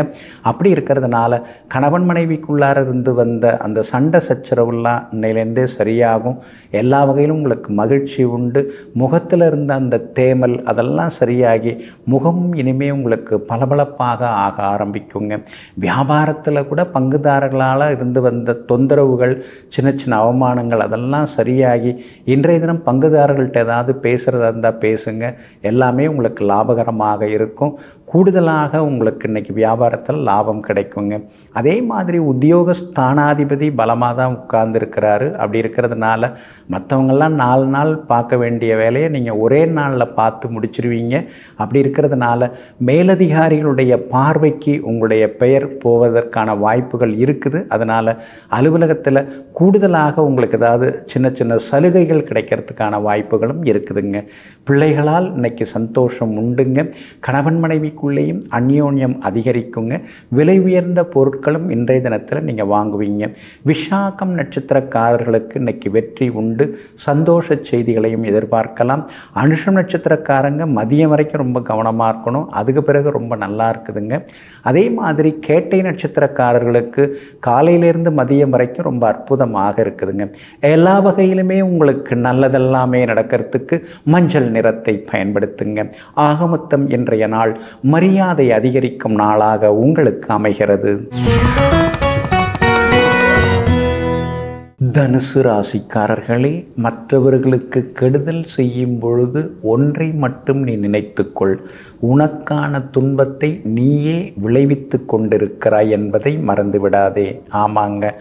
அப்படி இருக்கிறதுனால கணவன் மனைவிக்குள்ளார இருந்து வந்த அந்த சண்டை சச்சரவுலாம் இன்னையிலேருந்தே சரியாகும். எல்லா வகையிலும் உங்களுக்கு மகிழ்ச்சி உண்டு. முகத்தில் இருந்த அந்த தேமல் அதெல்லாம் சரியாகி முகமும் இனிமே உங்களுக்கு பளபளப்பாக ஆக ஆரம்பிக்குங்க. வியாபாரத்தில் கூட பங்குதாரர்களால் இருந்து வந்த தொந்தரவுகள் சின்ன சின்ன அவமானங்கள் அதெல்லாம் சரியாகி இன்றைய தினம் பங்குதாரர்கள்ட்ட ஏதாவது பேசுகிறதா இருந்தால் பேசுங்க. எல்லாமே உங்களுக்கு லாபகரமாக இருக்கும். கூடுதலாக உங்களுக்கு இன்றைக்கி வியாபாரத்தில் லாபம் கிடைக்குங்க. அதே மாதிரி உத்தியோக ஸ்தானாதிபதி பலமாக தான் உட்கார்ந்துருக்கிறாரு. அப்படி இருக்கிறதுனால மற்றவங்கெல்லாம் நாலு நாள் பார்க்க வேண்டிய வேலையை நீங்கள் ஒரே நாளில் பார்த்து முடிச்சிருவீங்க. அப்படி இருக்கிறதுனால மேலதிகாரிகளுடைய பார்வைக்கு உங்களுடைய பெயர் போவதற்கான வாய்ப்புகள் இருக்குது. அதனால் அலுவலகத்தில் கூடுதலாக உங்களுக்கு ஏதாவது சின்ன சின்ன சலுகைகள் கிடைக்கிறதுக்கான வாய்ப்புகளும் இருக்குதுங்க. பிள்ளைகளால் இன்றைக்கி சந்தோஷம் உண்டுங்க. கணவன் மனைவி மனைவிக்குள்ளேயும் அந்யோன்யம் அதிகரிக்குங்க. விலை உயர்ந்த பொருட்களும் இன்றைய தினத்தில் நீங்கள் வாங்குவீங்க. விஷாகம் நட்சத்திரக்காரர்களுக்கு இன்னைக்கு வெற்றி உண்டு. சந்தோஷ செய்திகளையும் எதிர்பார்க்கலாம். அனுஷம் நட்சத்திரக்காரங்க மதியம் வரைக்கும் ரொம்ப கவனமாக இருக்கணும். அதுக்கு பிறகு ரொம்ப நல்லா இருக்குதுங்க. அதே மாதிரி கேட்டை நட்சத்திரக்காரர்களுக்கு காலையிலேருந்து மதியம் வரைக்கும் ரொம்ப அற்புதமாக இருக்குதுங்க. எல்லா வகையிலுமே உங்களுக்கு நல்லதெல்லாமே நடக்கிறதுக்கு மஞ்சள் நிறத்தை பயன்படுத்துங்க. ஆகமொத்தம் இன்றைய நாள் மரியாதை அதிகரிக்கும் நாளாக உங்களுக்கு அமைகிறது. தனுசு ராசிக்காரர்களே மற்றவர்களுக்கு கெடுதல் செய்யும் பொழுது ஒன்றை மட்டும் நீ நினைத்துக்கொள். உனக்கான துன்பத்தை நீயே விளைவித்து கொண்டிருக்கிறாய் என்பதை மறந்துவிடாதே. ஆமாங்க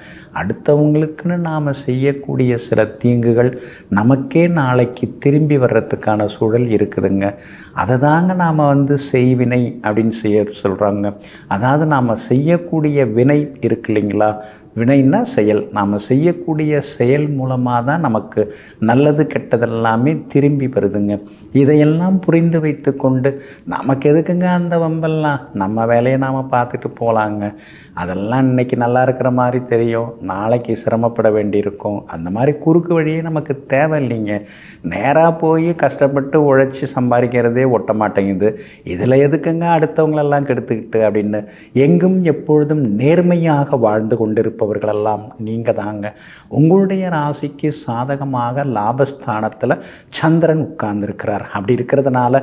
அடுத்தவங்களுக்குன்னு நாம் செய்யக்கூடிய சில தீங்குகள் நமக்கே நாளைக்கு திரும்பி வர்றதுக்கான சூழல் இருக்குதுங்க. அதை தாங்க நாம் வந்து செய்வினை அப்படின்னு செய்ய சொல்கிறாங்க அதாவது நாம் செய்யக்கூடிய வினை இருக்கு இல்லைங்களா? வினைன்னா செயல். நாம் செய்யக்கூடிய செயல் மூலமாக தான் நமக்கு நல்லது கெட்டதெல்லாமே திரும்பி வருதுங்க. இதையெல்லாம் புரிந்து வைத்து கொண்டு நமக்கு எதுக்குங்க அந்த வம்பெல்லாம்? நம்ம வேலையை நாம் பார்த்துட்டு போகலாங்க அதெல்லாம் இன்னைக்கு நல்லா இருக்கிற மாதிரி தெரியும். நாளைக்கு சிரமப்பட வேண்டியிருக்கும். அந்த மாதிரி குறுக்கு வழியே நமக்கு தேவையில்லைங்க. நேராக போய் கஷ்டப்பட்டு உழைச்சி சம்பாதிக்கிறதே ஒட்ட மாட்டேங்குது இதில் எதுக்குங்க அடுத்தவங்களெல்லாம் கெடுத்துக்கிட்டு அப்படின்னு எங்கும் எப்பொழுதும் நேர்மையாக வாழ்ந்து கொண்டிருப்பவர்களெல்லாம் நீங்கள் தாங்க உங்களுடைய ராசிக்கு சாதகமாக லாபஸ்தானத்தில் சந்திரன் உட்கார்ந்துருக்கிறார். அப்படி இருக்கிறதுனால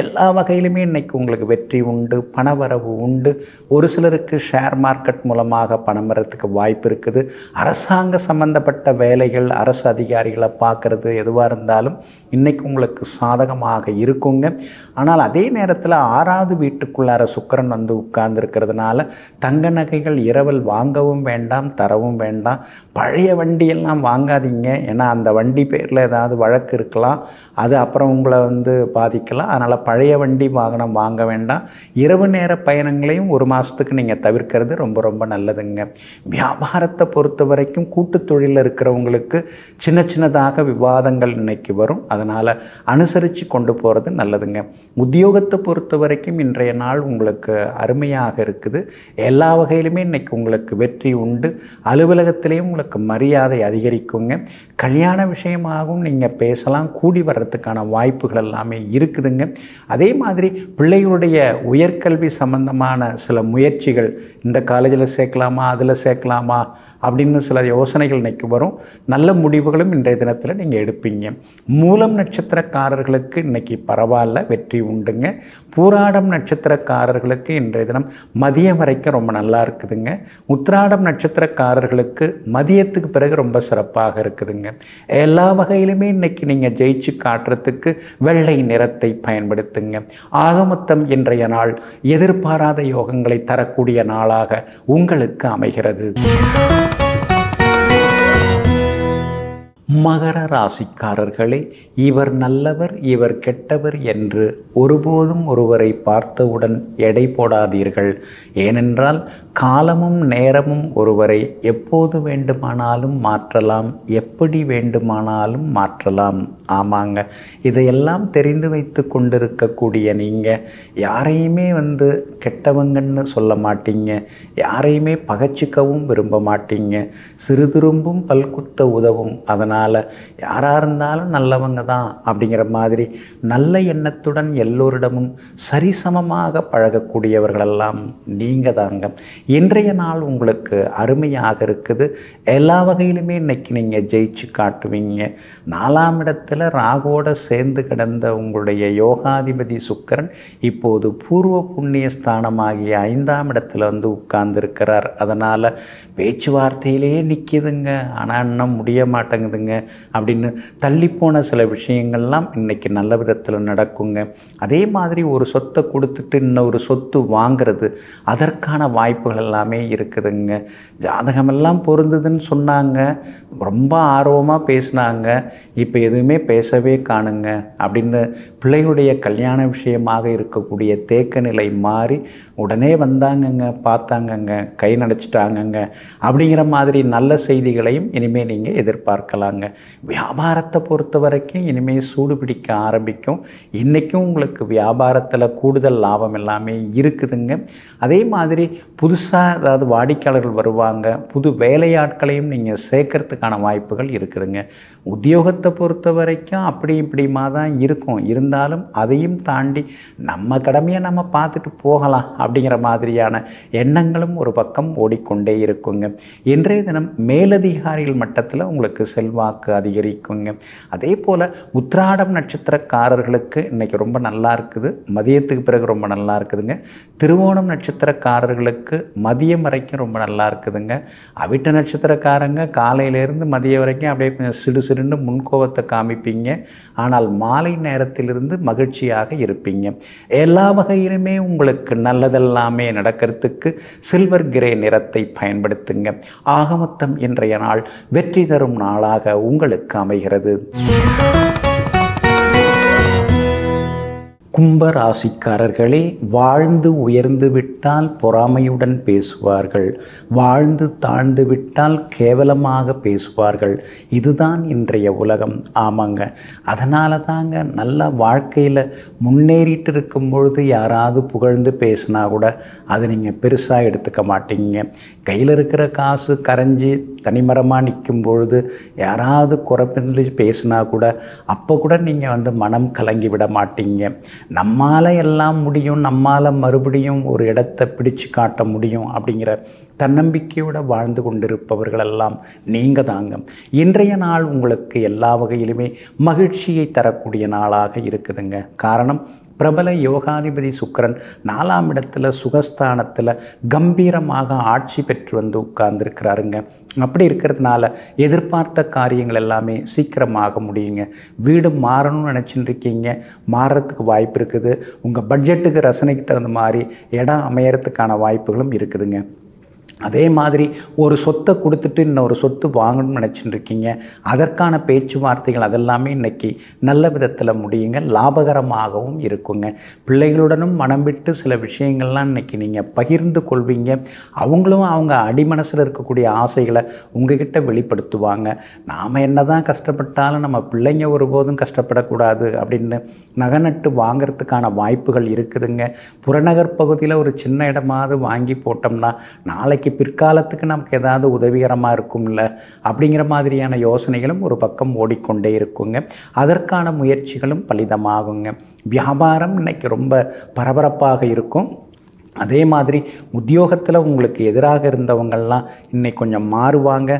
எல்லா வகையிலுமே இன்றைக்கி உங்களுக்கு வெற்றி உண்டு பணவரவு உண்டு. ஒரு சிலருக்கு ஷேர் மார்க்கெட் மூலமாக பணம் வரத்துக்கு வாய்ப்பு இருக்குது. அரசாங்க சம்பந்தப்பட்ட வேலைகள் அரசு அதிகாரிகளை பார்க்குறது எதுவாக இருந்தாலும் இன்றைக்கி உங்களுக்கு சாதகமாக இருக்குங்க. ஆனால் அதே நேரத்தில் ஆறாவது வீட்டுக்குள்ளார சுக்கரன் வந்து உட்கார்ந்துருக்கிறதுனால தங்க நகைகள் இரவல் வாங்கவும் வேண்டாம் தரவும் வேண்டாம். பழைய வண்டியெல்லாம் வாங்காதீங்க. ஏன்னா அந்த வண்டி பேரில் ஏதாவது வழக்கு இருக்கலாம். அது அப்புறம் உங்களை வந்து பாதிக்கலாம். அதனால் பழைய வண்டி வாகனம் வாங்க வேண்டாம். இரவு நேர பயணங்களையும் ஒரு மாதத்துக்கு நீங்கள் தவிர்க்கிறது ரொம்ப ரொம்ப நல்லதுங்க. வியாபாரத்தை பொறுத்த வரைக்கும் கூட்டு தொழிலில் இருக்கிறவங்களுக்கு சின்ன சின்னதாக விவாதங்கள் இன்னைக்கு வரும். அதனால் அனுசரித்து கொண்டு போகிறது நல்லதுங்க. உத்தியோகத்தை பொறுத்த வரைக்கும் இன்றைய நாள் உங்களுக்கு அருமையாக இருக்குது. எல்லா வகையிலுமே இன்னைக்கு உங்களுக்கு வெற்றி உண்டு. அலுவலகத்திலையும் உங்களுக்கு மரியாதை அதிகரிக்குங்க. கல்யாண விஷயமாகவும் நீங்கள் பேசலாம். கூடி வர்றதுக்கான வாய்ப்புகள் எல்லாமே இருக்குதுங்க. அதே மாதிரி பிள்ளைகளுடைய உயர்கல்வி சம்பந்தமான சில முயற்சிகள் இந்த காலேஜில் சேர்க்கலாமா அதில் சேர்க்கலாமா அப்படின்னு சில யோசனைகள் இன்னைக்கு வரும். நல்ல முடிவுகளும் இன்றைய தினத்தில் நீங்கள் எடுப்பீங்க. மூலம் நட்சத்திரக்காரர்களுக்கு இன்னைக்கு பரவாயில்ல வெற்றி உண்டுங்க. பூராடம் நட்சத்திரக்காரர்களுக்கு இன்றைய தினம் மதியம் வரைக்கும் ரொம்ப நல்லா இருக்குதுங்க. உத்திராடம் நட்சத்திரக்காரர்களுக்கு மதியத்துக்கு பிறகு ரொம்ப சிறப்பாக இருக்குதுங்க. எல்லா வகையிலுமே இன்னைக்கு நீங்கள் ஜெயிச்சு காட்டுறதுக்கு வெள்ளை நிறத்தை பயன்படுத்துங்க. ஆக மொத்தம் இன்றைய நாள் எதிர்பாராத யோகங்களை தரக்கூடிய நாளாக உங்களுக்கு அமைகிறது. மகர ராசிக்காரர்களே இவர் நல்லவர் இவர் கெட்டவர் என்று ஒருபோதும் ஒருவரை பார்த்தவுடன் எடை போடாதீர்கள். ஏனென்றால் காலமும் நேரமும் ஒருவரை எப்போது வேண்டுமானாலும் மாற்றலாம் எப்படி வேண்டுமானாலும் மாற்றலாம். ஆமாங்க இதையெல்லாம் தெரிந்து வைத்து கொண்டிருக்கக்கூடிய நீங்கள் யாரையுமே வந்து கெட்டவங்கன்னு சொல்ல மாட்டீங்க. யாரையுமே பகச்சிக்கவும் விரும்ப மாட்டீங்க. சிறு திரும்பும் பல்குத்த உதவும் அதனால் அதனால் யாராக இருந்தாலும் நல்லவங்க தான் அப்படிங்கிற மாதிரி நல்ல எண்ணத்துடன் எல்லோரிடமும் சரிசமமாக பழகக்கூடியவர்களெல்லாம் நீங்கள் தாங்க. இன்றைய நாள் உங்களுக்கு அருமையாக இருக்குது. எல்லா வகையிலுமே இன்றைக்கி நீங்கள் ஜெயிச்சு காட்டுவீங்க. நாலாம் இடத்துல ராகோட சேர்ந்து கிடந்த உங்களுடைய யோகாதிபதி சுக்கரன் இப்போது பூர்வ புண்ணிய ஸ்தானமாகிய ஐந்தாம் இடத்துல வந்து உட்கார்ந்துருக்கிறார். அதனால் பேச்சுவார்த்தையிலேயே நிற்கிதுங்க ஆனால் இன்னும் முடிய மாட்டேங்குதுங்க. அப்படின்னு தள்ளிப்போன சில விஷயங்கள்லாம் இன்னைக்கு நல்ல விதத்தில் நடக்குங்க. அதே மாதிரி ஒரு சொத்தை கொடுத்துட்டு இன்னொரு சொத்து வாங்கிறது அதற்கான வாய்ப்புகள் எல்லாமே இருக்குதுங்க. ஜாதகமெல்லாம் பொருந்துதுன்னு சொன்னாங்க. ரொம்ப ஆர்வமாக பேசினாங்க. இப்போ எதுவுமே பேசவே காணுங்க அப்படின்னு பிள்ளையுடைய கல்யாண விஷயமாக இருக்கக்கூடிய தேக்க நிலை மாறி உடனே வந்தாங்கங்க பார்த்தாங்கங்க கை நடைச்சிட்டாங்கங்க அப்படிங்கிற மாதிரி நல்ல செய்திகளையும் இனிமேல் நீங்கள் எதிர்பார்க்கலாங்க. வியாபாரத்தை பொறுத்த வரைக்கும் இனிமேல் சூடு பிடிக்க ஆரம்பிக்கும். இன்றைக்கும் உங்களுக்கு வியாபாரத்தில் கூடுதல் லாபம் எல்லாமே இருக்குதுங்க. அதே மாதிரி புதுசாக அதாவது வாடிக்கையாளர்கள் வருவாங்க புது வேலையாட்களையும் நீங்கள் சேர்க்கறதுக்கான வாய்ப்புகள் இருக்குதுங்க. உத்தியோகத்தை பொறுத்த வரைக்கும் அப்படி இப்படிமா தான் இருக்கும். இருந்தாலும் அதையும் தாண்டி நம்ம கடமையை நம்ம பார்த்துட்டு போகலாம் அப்படிங்கிற மாதிரியான எண்ணங்களும் ஒரு பக்கம் ஓடிக்கொண்டே இருக்குங்க. இன்றைய தினம் மேலதிகாரிகள் மட்டத்தில் உங்களுக்கு செல்வாக்கு அதிகரிக்குங்க. அதே போல் உத்ராடம் நட்சத்திரக்காரர்களுக்கு இன்றைக்கி ரொம்ப நல்லா இருக்குது. மதியத்துக்கு பிறகு ரொம்ப நல்லா இருக்குதுங்க. திருவோணம் நட்சத்திரக்காரர்களுக்கு மதியம் வரைக்கும் ரொம்ப நல்லா இருக்குதுங்க. அவிட்ட நட்சத்திரக்காரங்க காலையிலேருந்து மதியம் வரைக்கும் அப்படியே கொஞ்சம் சிடு சிடுன்னு முன்கோபத்தை காமிப்பீங்க. ஆனால் மாலை நேரத்திலிருந்து மகிழ்ச்சியாக இருப்பீங்க. எல்லா வகையிலுமே உங்களுக்கு நல்லதெல்லாமே நடக்கிறதுக்கு சில்வர் கிரே நிறத்தை பயன்படுத்துங்க. ஆகமொத்தம் இன்றைய நாள் வெற்றி தரும் நாளாக உங்களுக்கு அமைகிறது. கும்ப ராசிக்காரர்களே வாழ்ந்து உயர்ந்து விட்டால் பொறாமையுடன் பேசுவார்கள். வாழ்ந்து தாழ்ந்து விட்டால் கேவலமாக பேசுவார்கள். இதுதான் இன்றைய உலகம். ஆமாங்க. அதனால தாங்க நல்ல வாழ்க்கையில் முன்னேறிட்டு இருக்கும் பொழுது யாராவது புகழ்ந்து பேசினா கூட அதை நீங்கள் பெருசாக எடுத்துக்க மாட்டீங்க. கையில் இருக்கிற காசு கரைஞ்சி தனிமரமாக நிற்கும் பொழுது யாராவது குறைப்பின்றி பேசினா கூட அப்போ கூட நீங்கள் வந்து மனம் கலங்கி விட மாட்டீங்க. நம்மால் எல்லாம் முடியும் நம்மால் மறுபடியும் ஒரு இடத்தை பிடிச்சு காட்ட முடியும் அப்படிங்கிற தன்னம்பிக்கையோடு வாழ்ந்து கொண்டிருப்பவர்களெல்லாம் நீங்கள் தாங்க. இன்றைய நாள் உங்களுக்கு எல்லா வகையிலுமே மகிழ்ச்சியை தரக்கூடிய நாளாக இருக்குதுங்க. காரணம் பிரபல யோகாதிபதி சுக்கரன் நாலாம் இடத்துல சுகஸ்தானத்தில் கம்பீரமாக ஆட்சி பெற்று வந்து உட்கார்ந்துருக்கிறாருங்க. அப்படி இருக்கிறதுனால எதிர்பார்த்த காரியங்கள் எல்லாமே சீக்கிரமாக முடியுங்க. வீடு மாறணும்னு நினச்சின்னு இருக்கீங்க மாறுறதுக்கு வாய்ப்பு இருக்குது. உங்கள் பட்ஜெட்டுக்கு ரசனைக்கு தகுந்த மாதிரி இடம் அமையறதுக்கான வாய்ப்புகளும் இருக்குதுங்க. அதே மாதிரி ஒரு சொத்தை கொடுத்துட்டு இன்னொரு சொத்து வாங்கணும்னு நினச்சிட்டு இருக்கீங்க அதற்கான பேச்சுவார்த்தைகள் அதெல்லாமே இன்னைக்கு நல்ல விதத்தில் முடியுங்க. லாபகரமாகவும் இருக்குங்க. பிள்ளைகளுடனும் மனம் விட்டு சில விஷயங்கள்லாம் இன்னைக்கு நீங்கள் பகிர்ந்து கொள்வீங்க. அவங்களும் அவங்க அடிமனசில் இருக்கக்கூடிய ஆசைகளை உங்ககிட்ட வெளிப்படுத்துவாங்க. நாம் என்ன தான் கஷ்டப்பட்டாலும் நம்ம பிள்ளைங்க ஒருபோதும் கஷ்டப்படக்கூடாது அப்படின்னு நகநட்டு வாங்கிறதுக்கான வாய்ப்புகள் இருக்குதுங்க. புறநகர் பகுதியில் ஒரு சின்ன இடமாவது வாங்கி போட்டோம்னா நாளைக்கு பிற்காலத்துக்கு நமக்கு ஏதாவது உதவிகரமாக இருக்கும்ல? அப்படிங்கிற மாதிரியான யோசனைகளும் ஒரு பக்கம் ஓடிக்கொண்டே இருக்குங்க. அதற்கான முயற்சிகளும் பலிதமாகுங்க. வியாபாரம் இன்னைக்கு ரொம்ப பரபரப்பாக இருக்கும். அதே மாதிரி உத்தியோகத்தில் உங்களுக்கு எதிராக இருந்தவங்கள்லாம் இன்னைக்கு கொஞ்சம் மாறுவாங்க.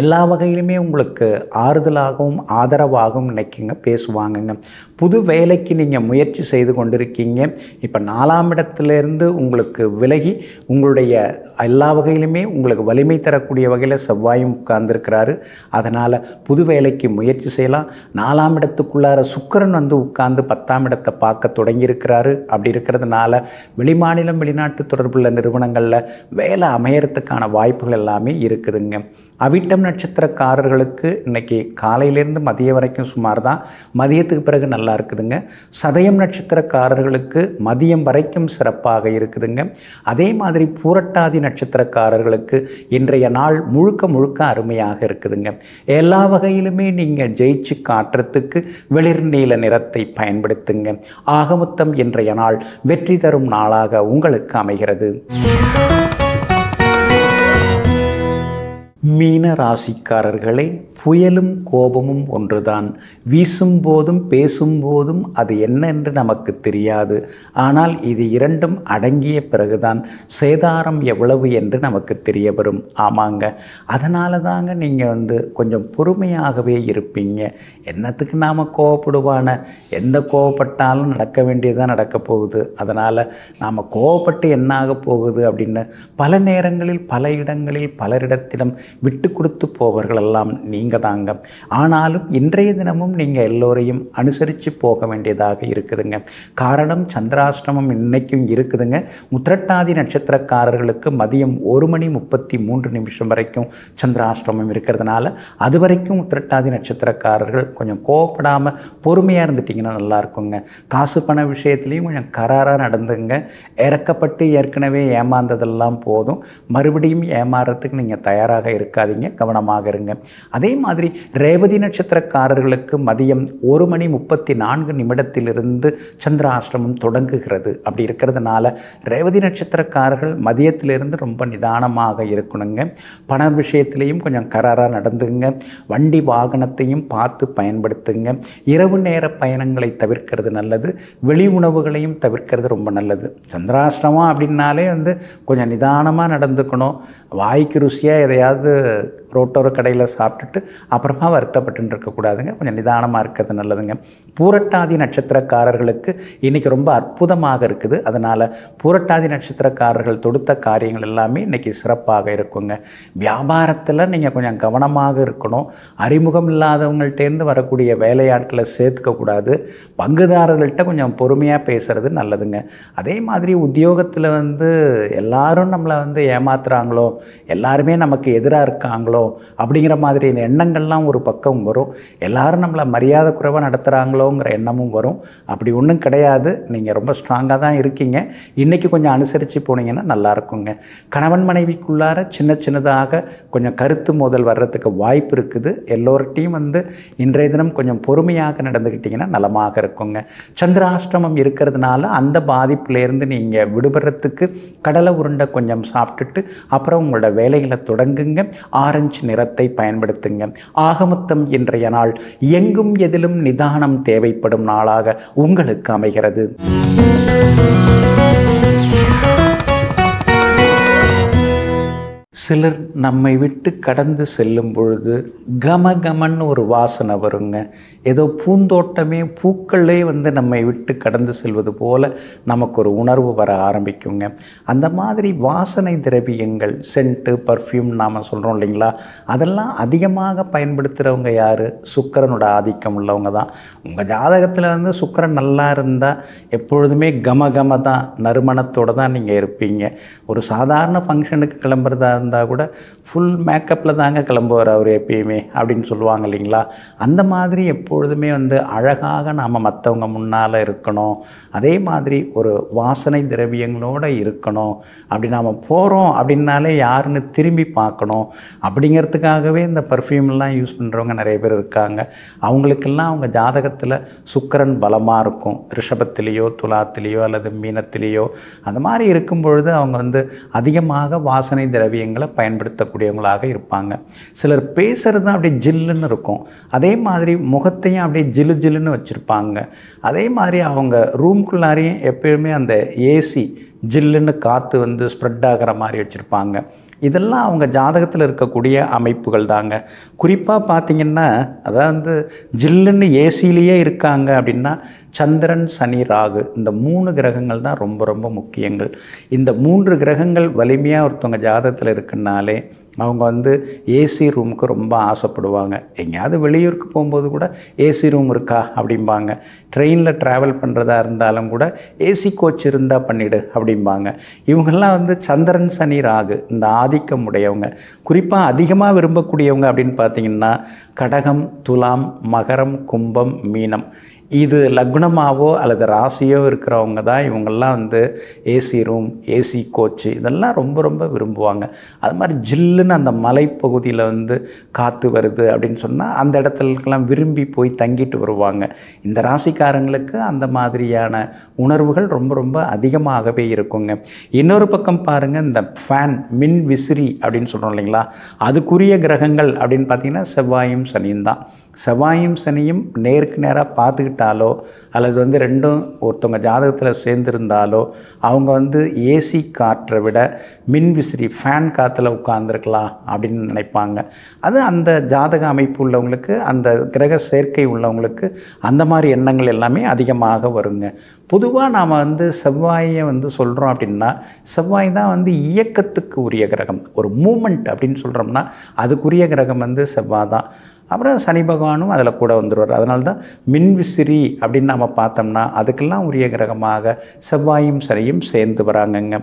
எல்லா வகையிலுமே உங்களுக்கு ஆறுதலாகவும் ஆதரவாகவும் நினைக்குங்க பேசுவாங்கங்க. புது வேலைக்கு நீங்கள் முயற்சி செய்து கொண்டிருக்கீங்க. இப்போ நாலாம் இடத்துலேருந்து உங்களுக்கு விலகி உங்களுடைய எல்லா வகையிலுமே உங்களுக்கு வலிமை தரக்கூடிய வகையில் செவ்வாயும் உட்கார்ந்துருக்கிறாரு. அதனால் புது வேலைக்கு முயற்சி செய்யலாம். நாலாம் இடத்துக்குள்ளார சுக்கிரன் வந்து உட்கார்ந்து பத்தாம் இடத்தை பார்க்க தொடங்கியிருக்கிறாரு. அப்படி இருக்கிறதுனால வெளிமாநிலம் வெளிநாட்டு தொடர்புள்ள நிறுவனங்களில் வேலை அமையறதுக்கான வாய்ப்புகள் எல்லாமே இருக்குதுங்க. அவிட்டம் நட்சத்திரக்காரர்களுக்கு இன்னைக்கு காலையிலேருந்து மதியம் வரைக்கும் சுமார் தான் மதியத்துக்கு பிறகு நல்லா இருக்குதுங்க. சதயம் நட்சத்திரக்காரர்களுக்கு மதியம் வரைக்கும் சிறப்பாக இருக்குதுங்க. அதே மாதிரி பூரட்டாதி நட்சத்திரக்காரர்களுக்கு இன்றைய நாள் முழுக்க முழுக்க அருமையாக இருக்குதுங்க. எல்லா வகையிலுமே நீங்கள் ஜெயிச்சு காட்டுறதுக்கு வெளிர் நீல நிறத்தை பயன்படுத்துங்க. ஆகமொத்தம் இன்றைய நாள் வெற்றி தரும் நாளாக உங்களுக்கு அமைகிறது. மீன ராசிக்காரர்களே புயலும் கோபமும் ஒன்றுதான். வீசும்போதும் பேசும்போதும் அது என்ன என்று நமக்கு தெரியாது. ஆனால் இது இரண்டும் அடங்கிய பிறகுதான் சேதாரம் எவ்வளவு என்று நமக்கு தெரிய வரும். ஆமாங்க. அதனால தாங்க நீங்கள் வந்து கொஞ்சம் பொறுமையாகவே இருப்பீங்க. என்னத்துக்கு நாம் கோவப்படுவான? எந்த கோவப்பட்டாலும் நடக்க வேண்டியதாக நடக்க போகுது. அதனால் நாம் கோவப்பட்டு என்னாக போகுது அப்படின்னு பல நேரங்களில் பல இடங்களில் பலரிடத்திடம் விட்டு கொடுத்து போவர்களெல்லாம் நீங்கள் தாங்க ஆனாலும் இன்றைய தினமும் நீங்கள் எல்லோரையும் அனுசரித்து போக வேண்டியதாக இருக்குதுங்க. காரணம் சந்திராஷ்டமம் இன்றைக்கும் இருக்குதுங்க. உத்திரட்டாதி நட்சத்திரக்காரர்களுக்கு மதியம் ஒரு மணி முப்பத்தி மூன்று நிமிஷம் வரைக்கும் சந்திராஷ்டமம் இருக்கிறதுனால அது வரைக்கும் உத்திரட்டாதி நட்சத்திரக்காரர்கள் கொஞ்சம் கோவப்படாமல் பொறுமையாக இருந்துட்டிங்கன்னா நல்லா இருக்குங்க காசு பண விஷயத்துலேயும் கொஞ்சம் கராராக நடந்துங்க. இறக்கப்பட்டு ஏற்கனவே ஏமாந்ததெல்லாம் போதும். மறுபடியும் ஏமாறுறதுக்கு நீங்கள் தயாராக இருக்காதீங்க கவனமாக இருங்க. அதே மாதிரி ரேவதி நட்சத்திரக்காரர்களுக்கு மதியம் ஒரு மணி முப்பத்தி நான்கு நிமிடத்திலிருந்து சந்திராஷ்டிரமம் தொடங்குகிறது. அப்படி இருக்கிறதுனால ரேவதி நட்சத்திரக்காரர்கள் மதியத்திலிருந்து ரொம்ப நிதானமாக இருக்கணுங்க. பண விஷயத்திலையும் கொஞ்சம் கராராக நடந்துங்க. வண்டி வாகனத்தையும் பார்த்து பயன்படுத்துங்க. இரவு நேர பயணங்களை தவிர்க்கிறது நல்லது. வெளி உணவுகளையும் தவிர்க்கிறது ரொம்ப நல்லது. சந்திராஷ்டிரமம் அப்படின்னாலே வந்து கொஞ்சம் நிதானமாக நடந்துக்கணும். வாய்க்கு ருசியாக எதையாவது う。ரோட்டோர கடையில் சாப்பிட்டுட்டு அப்புறமா வருத்தப்பட்டு இருக்கக்கூடாதுங்க கொஞ்சம் நிதானமாக இருக்கிறது நல்லதுங்க. பூரட்டாதி நட்சத்திரக்காரர்களுக்கு இன்றைக்கி ரொம்ப அற்புதமாக இருக்குது. அதனால் பூரட்டாதி நட்சத்திரக்காரர்கள் தொடுத்த காரியங்கள் எல்லாமே இன்றைக்கி சிறப்பாக இருக்குங்க. வியாபாரத்தில் நீங்கள் கொஞ்சம் கவனமாக இருக்கணும். அறிமுகம் இல்லாதவங்கள்ட்டேருந்து வரக்கூடிய வேலையாட்களை சேர்த்துக்கக்கூடாது பங்குதாரர்கள்ட்ட கொஞ்சம் பொறுமையாக பேசுகிறது நல்லதுங்க. அதே மாதிரி உத்தியோகத்தில் வந்து எல்லாரும் நம்மளை வந்து ஏமாத்துறாங்களோ எல்லாருமே நமக்கு எதிராக இருக்காங்களோ அப்படிங்கிற மாதிரியான எண்ணங்கள்லாம் ஒரு பக்கம் வரும். எல்லாரும் நம்மளை மரியாதை குறைவாக நடத்துகிறாங்களோங்கிற எண்ணமும் வரும். அப்படி ஒன்றும் கிடையாது. நீங்கள் ரொம்ப ஸ்ட்ராங்காக தான் இருக்கீங்க. இன்றைக்கி கொஞ்சம் அனுசரித்து போனீங்கன்னா நல்லா இருக்குங்க. கணவன் மனைவிக்குள்ளார சின்ன சின்னதாக கொஞ்சம் கருத்து மோதல் வர்றதுக்கு வாய்ப்பு இருக்குது. எல்லோர்ட்டையும் வந்து இன்றைய தினம் கொஞ்சம் பொறுமையாக நடந்துக்கிட்டிங்கன்னா நலமாக இருக்குங்க. சந்திராஷ்டிரமம் இருக்கிறதுனால அந்த பாதிப்புலேருந்து நீங்கள் விடுபடுறதுக்கு கடலை உருண்டை கொஞ்சம் சாப்பிட்டுட்டு அப்புறம் உங்களோட வேலைகளை தொடங்குங்க. ஆரஞ்சு நிறத்தை பயன்படுத்துங்க. ஆகமத்தம் இன்றைய நாள் எங்கும் எதிலும் நிதானம் தேவைப்படும் நாளாக உங்களுக்கு அமைகிறது. சிலர் நம்மை விட்டு கடந்து செல்லும் பொழுது கம கமன்னு ஒரு வாசனை வருங்க. ஏதோ பூந்தோட்டமே பூக்களே வந்து நம்மை விட்டு கடந்து செல்வது போல நமக்கு ஒரு உணர்வு வர ஆரம்பிக்குங்க. அந்த மாதிரி வாசனை திரவியங்கள் சென்ட்டு பர்ஃப்யூம் நாம் சொல்கிறோம் இல்லைங்களா? அதெல்லாம் அதிகமாக பயன்படுத்துகிறவங்க யார்? சுக்கரனோட ஆதிக்கம் உள்ளவங்க தான். உங்கள் ஜாதகத்தில் வந்து சுக்கரன் நல்லா இருந்தால் எப்பொழுதுமே கம கம தான் நறுமணத்தோடு தான் நீங்கள் இருப்பீங்க. ஒரு சாதாரண ஃபங்க்ஷனுக்கு கிளம்புறதா இருந்தால் கூட ஃபுல் மேக்கப்பில் தாங்க கிளம்புவார் அவர் எப்பயுமே அப்படின்னு சொல்லுவாங்க இல்லைங்களா? அந்த மாதிரி எப்பொழுதுமே வந்து அழகாக நாம் மற்றவங்க முன்னால் இருக்கணும். அதே மாதிரி ஒரு வாசனை திரவியங்களோடு இருக்கணும். அப்படி நாம் போகிறோம் அப்படின்னாலே யாருன்னு திரும்பி பார்க்கணும். அப்படிங்கிறதுக்காகவே இந்த பர்ஃப்யூம்லாம் யூஸ் பண்ணுறவங்க நிறைய பேர் இருக்காங்க. அவங்களுக்கெல்லாம் அவங்க ஜாதகத்தில் சுக்கரன் பலமாக இருக்கும். ரிஷபத்திலேயோ துலாத்திலேயோ அல்லது மீனத்திலேயோ அந்த மாதிரி இருக்கும் பொழுது அவங்க வந்து அதிகமாக வாசனை திரவியங்கள் பயன்படுத்தக்கூடியவங்களாக இருப்பாங்க. சிலர் பேசுகிறது தான் அப்படியே ஜில்லுன்னு இருக்கும். அதே மாதிரி முகத்தையும் அப்படியே ஜிலு ஜில்லுன்னு வச்சுருப்பாங்க. அதே மாதிரி அவங்க ரூம்குள்ளாரையும் எப்பயுமே அந்த ஏசி ஜில்லுன்னு காற்று வந்து ஸ்ப்ரெட் ஆகிற மாதிரி வச்சுருப்பாங்க. இதெல்லாம் அவங்க ஜாதகத்தில் இருக்கக்கூடிய அமைப்புகள் தாங்க. குறிப்பாக பார்த்திங்கன்னா அதாவது ஜில்லுன்னு ஏசிலேயே இருக்காங்க அப்படின்னா சந்திரன் சனி ராகு இந்த மூணு கிரகங்கள் தான் ரொம்ப ரொம்ப முக்கியங்கள். இந்த மூன்று கிரகங்கள் வலிமையாக ஒருத்தவங்க ஜாதகத்தில் இருக்குன்னாலே அவங்க வந்து ஏசி ரூமுக்கு ரொம்ப ஆசைப்படுவாங்க. எங்கேயாவது வெளியூருக்கு போகும்போது கூட ஏசி ரூம் இருக்கா அப்படிம்பாங்க. ட்ரெயினில் ட்ராவல் பண்ணுறதா இருந்தாலும் கூட ஏசி கோச் இருந்தால் பண்ணிவிடு அப்படிம்பாங்க. இவங்கெல்லாம் வந்து சந்திரன் சனி ராகு இந்த ஆதிக்கம் உடையவங்க. குறிப்பாக அதிகமாக விரும்பக்கூடியவங்க அப்படின்னு பார்த்தீங்கன்னா கடகம் துலாம் மகரம் கும்பம் மீனம். இது லக்னமாவோ அல்லது ராசியோ இருக்கிறவங்க தான் இவங்கெல்லாம் வந்து ஏசி ரூம் ஏசி கோச்சு இதெல்லாம் ரொம்ப ரொம்ப விரும்புவாங்க. அது மாதிரி ஜில்லுன்னு அந்த மலைப்பகுதியில் வந்து காற்று வருது அப்படின்னு சொன்னால் அந்த இடத்துலக்கெல்லாம் விரும்பி போய் தங்கிட்டு வருவாங்க. இந்த ராசிக்காரங்களுக்கு அந்த மாதிரியான உணர்வுகள் ரொம்ப ரொம்ப அதிகமாகவே இருக்குங்க. இன்னொரு பக்கம் பாருங்கள் இந்த ஃபேன் மின் விசிறி அப்படின்னு சொல்கிறோம் இல்லைங்களா? அதுக்குரிய கிரகங்கள் அப்படின்னு பார்த்தீங்கன்னா செவ்வாயும் சனியும் தான் செவ்வாயும் சனியும் நேருக்கு நேராக பார்த்துக்கிட்டாலோ அல்லது வந்து ரெண்டும் ஒருத்தவங்க ஜாதகத்தில் சேர்ந்துருந்தாலோ அவங்க வந்து ஏசி காற்றை விட மின் விசிறி ஃபேன் காற்றுல உட்காந்துருக்கலாம் அப்படின்னு நினைப்பாங்க. அது அந்த ஜாதக அமைப்பு உள்ளவங்களுக்கு அந்த கிரக சேர்க்கை உள்ளவங்களுக்கு அந்த மாதிரி எண்ணங்கள் எல்லாமே அதிகமாக வருங்க. பொதுவாக நாம் வந்து செவ்வாயை வந்து சொல்கிறோம் அப்படின்னா செவ்வாய் தான் வந்து இயக்கத்துக்கு உரிய கிரகம். ஒரு மூமெண்ட் அப்படின்னு சொல்கிறோம்னா அதுக்குரிய கிரகம் வந்து செவ்வாய் தான். அப்புறம் சனி பகவானும் அதில் கூட வந்துடுவார் அதனால தான் மின்விசிறி அப்படின்னு நம்ம பார்த்தோம்னா அதுக்கெல்லாம் உரிய கிரகமாக செவ்வாயும் சனியும் சேர்ந்து வராங்கங்க.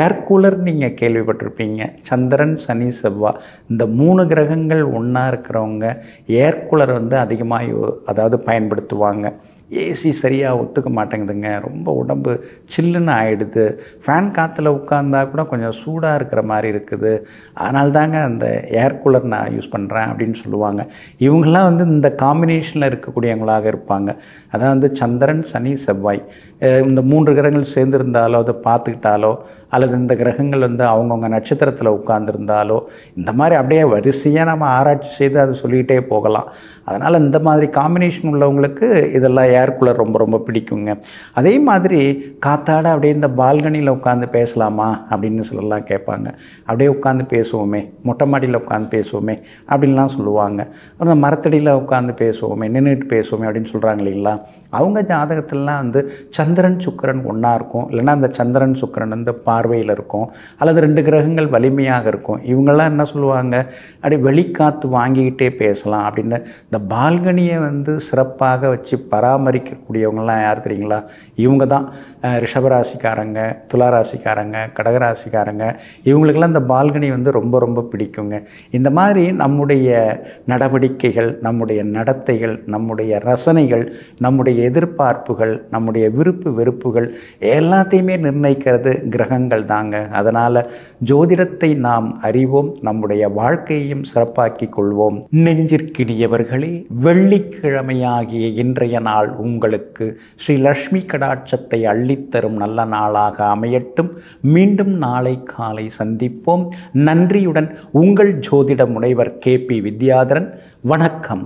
ஏர் கூலர் நீங்கள் கேள்விப்பட்டிருப்பீங்க. சந்திரன் சனி செவ்வாய் இந்த மூணு கிரகங்கள் ஒன்றா இருக்கிறவங்க ஏர் கூலர் வந்து அதிகமாக அதாவது பயன்படுத்துவாங்க. ஏசி சரியாக ஒத்துக்க மாட்டேங்குதுங்க. ரொம்ப உடம்பு சில்லுன்னு ஆகிடுது ஃபேன் காற்றுல உட்காந்தா கூட கொஞ்சம் சூடாக இருக்கிற மாதிரி இருக்குது. அதனால தாங்க அந்த ஏர் கூலர் நான் யூஸ் பண்ணுறேன் அப்படின்னு சொல்லுவாங்க. இவங்கெல்லாம் வந்து இந்த காம்பினேஷனில் இருக்கக்கூடியவங்களாக இருப்பாங்க. அதான் வந்து சந்திரன் சனி செவ்வாய். இந்த மூன்று கிரகங்கள் சேர்ந்துருந்தாலோ அதை பார்த்துக்கிட்டாலோ அல்லது இந்த கிரகங்கள் வந்து அவங்கவுங்க நட்சத்திரத்தில் உட்கார்ந்துருந்தாலோ இந்த மாதிரி அப்படியே வரிசையாக நம்ம ஆராய்ச்சி செய்து அதை சொல்லிக்கிட்டே போகலாம். அதனால் இந்த மாதிரி காம்பினேஷன் உள்ளவங்களுக்கு இதெல்லாம் ஏர் கூலர் ரொம்ப ரொம்ப பிடிக்குங்க. அதே மாதிரி காத்தாட அப்படியே இந்த பால்கனியில் உட்காந்து பேசலாமா அப்படின்னு சொல்லலாம் கேட்பாங்க. அப்படியே உட்காந்து பேசுவோமே மொட்டை மாடியில் உட்காந்து பேசுவோமே அப்படின்லாம் சொல்லுவாங்க. அப்புறம் மரத்தடியில் உட்காந்து பேசுவோமே நின்றுட்டு பேசுவோமே அப்படின்னு சொல்கிறாங்க இல்லைங்களா? அவங்க ஜாதகத்திலலாம் வந்து சந்திரன் சுக்கரன் ஒன்றா இருக்கும். இல்லைன்னா அந்த சந்திரன் சுக்கரன் வந்து பார்வையில் இருக்கும். அல்லது ரெண்டு கிரகங்கள் வலிமையாக இருக்கும். இவங்கெல்லாம் என்ன சொல்லுவாங்க? அப்படியே வெளிக்காற்று வாங்கிக்கிட்டே பேசலாம் அப்படின்னு இந்த பால்கனியை வந்து சிறப்பாக வச்சு பராமரிக்கக்கூடியவங்களாம் யார் தெரியுங்களா? இவங்க தான் ரிஷபராசிக்காரங்க துளாராசிக்காரங்க கடகராசிக்காரங்க. இவங்களுக்கெல்லாம் இந்த பால்கனி வந்து ரொம்ப ரொம்ப பிடிக்குங்க. இந்த மாதிரி நம்முடைய நடவடிக்கைகள் நம்முடைய நடத்தைகள் நம்முடைய ரசனைகள் நம்முடைய எதிர்பார்ப்புகள் நம்முடைய விருப்பு வெறுப்புகள் எல்லாத்தையுமே நிர்ணயிக்கிறது கிரகங்கள் தாங்க. அதனால் ஜோதிடத்தை நாம் அறிவோம் நம்முடைய வாழ்க்கையையும் சிறப்பாக்கி கொள்வோம். நெஞ்சிற்கினியவர்களே வெள்ளிக்கிழமையாகிய இன்றைய நாள் உங்களுக்கு ஸ்ரீ லக்ஷ்மி கடாட்சத்தை அள்ளித்தரும் நல்ல நாளாக அமையட்டும். மீண்டும் நாளை காலை சந்திப்போம். நன்றியுடன் உங்கள் ஜோதிட முனைவர் கே பி வித்யாதரன். வணக்கம்.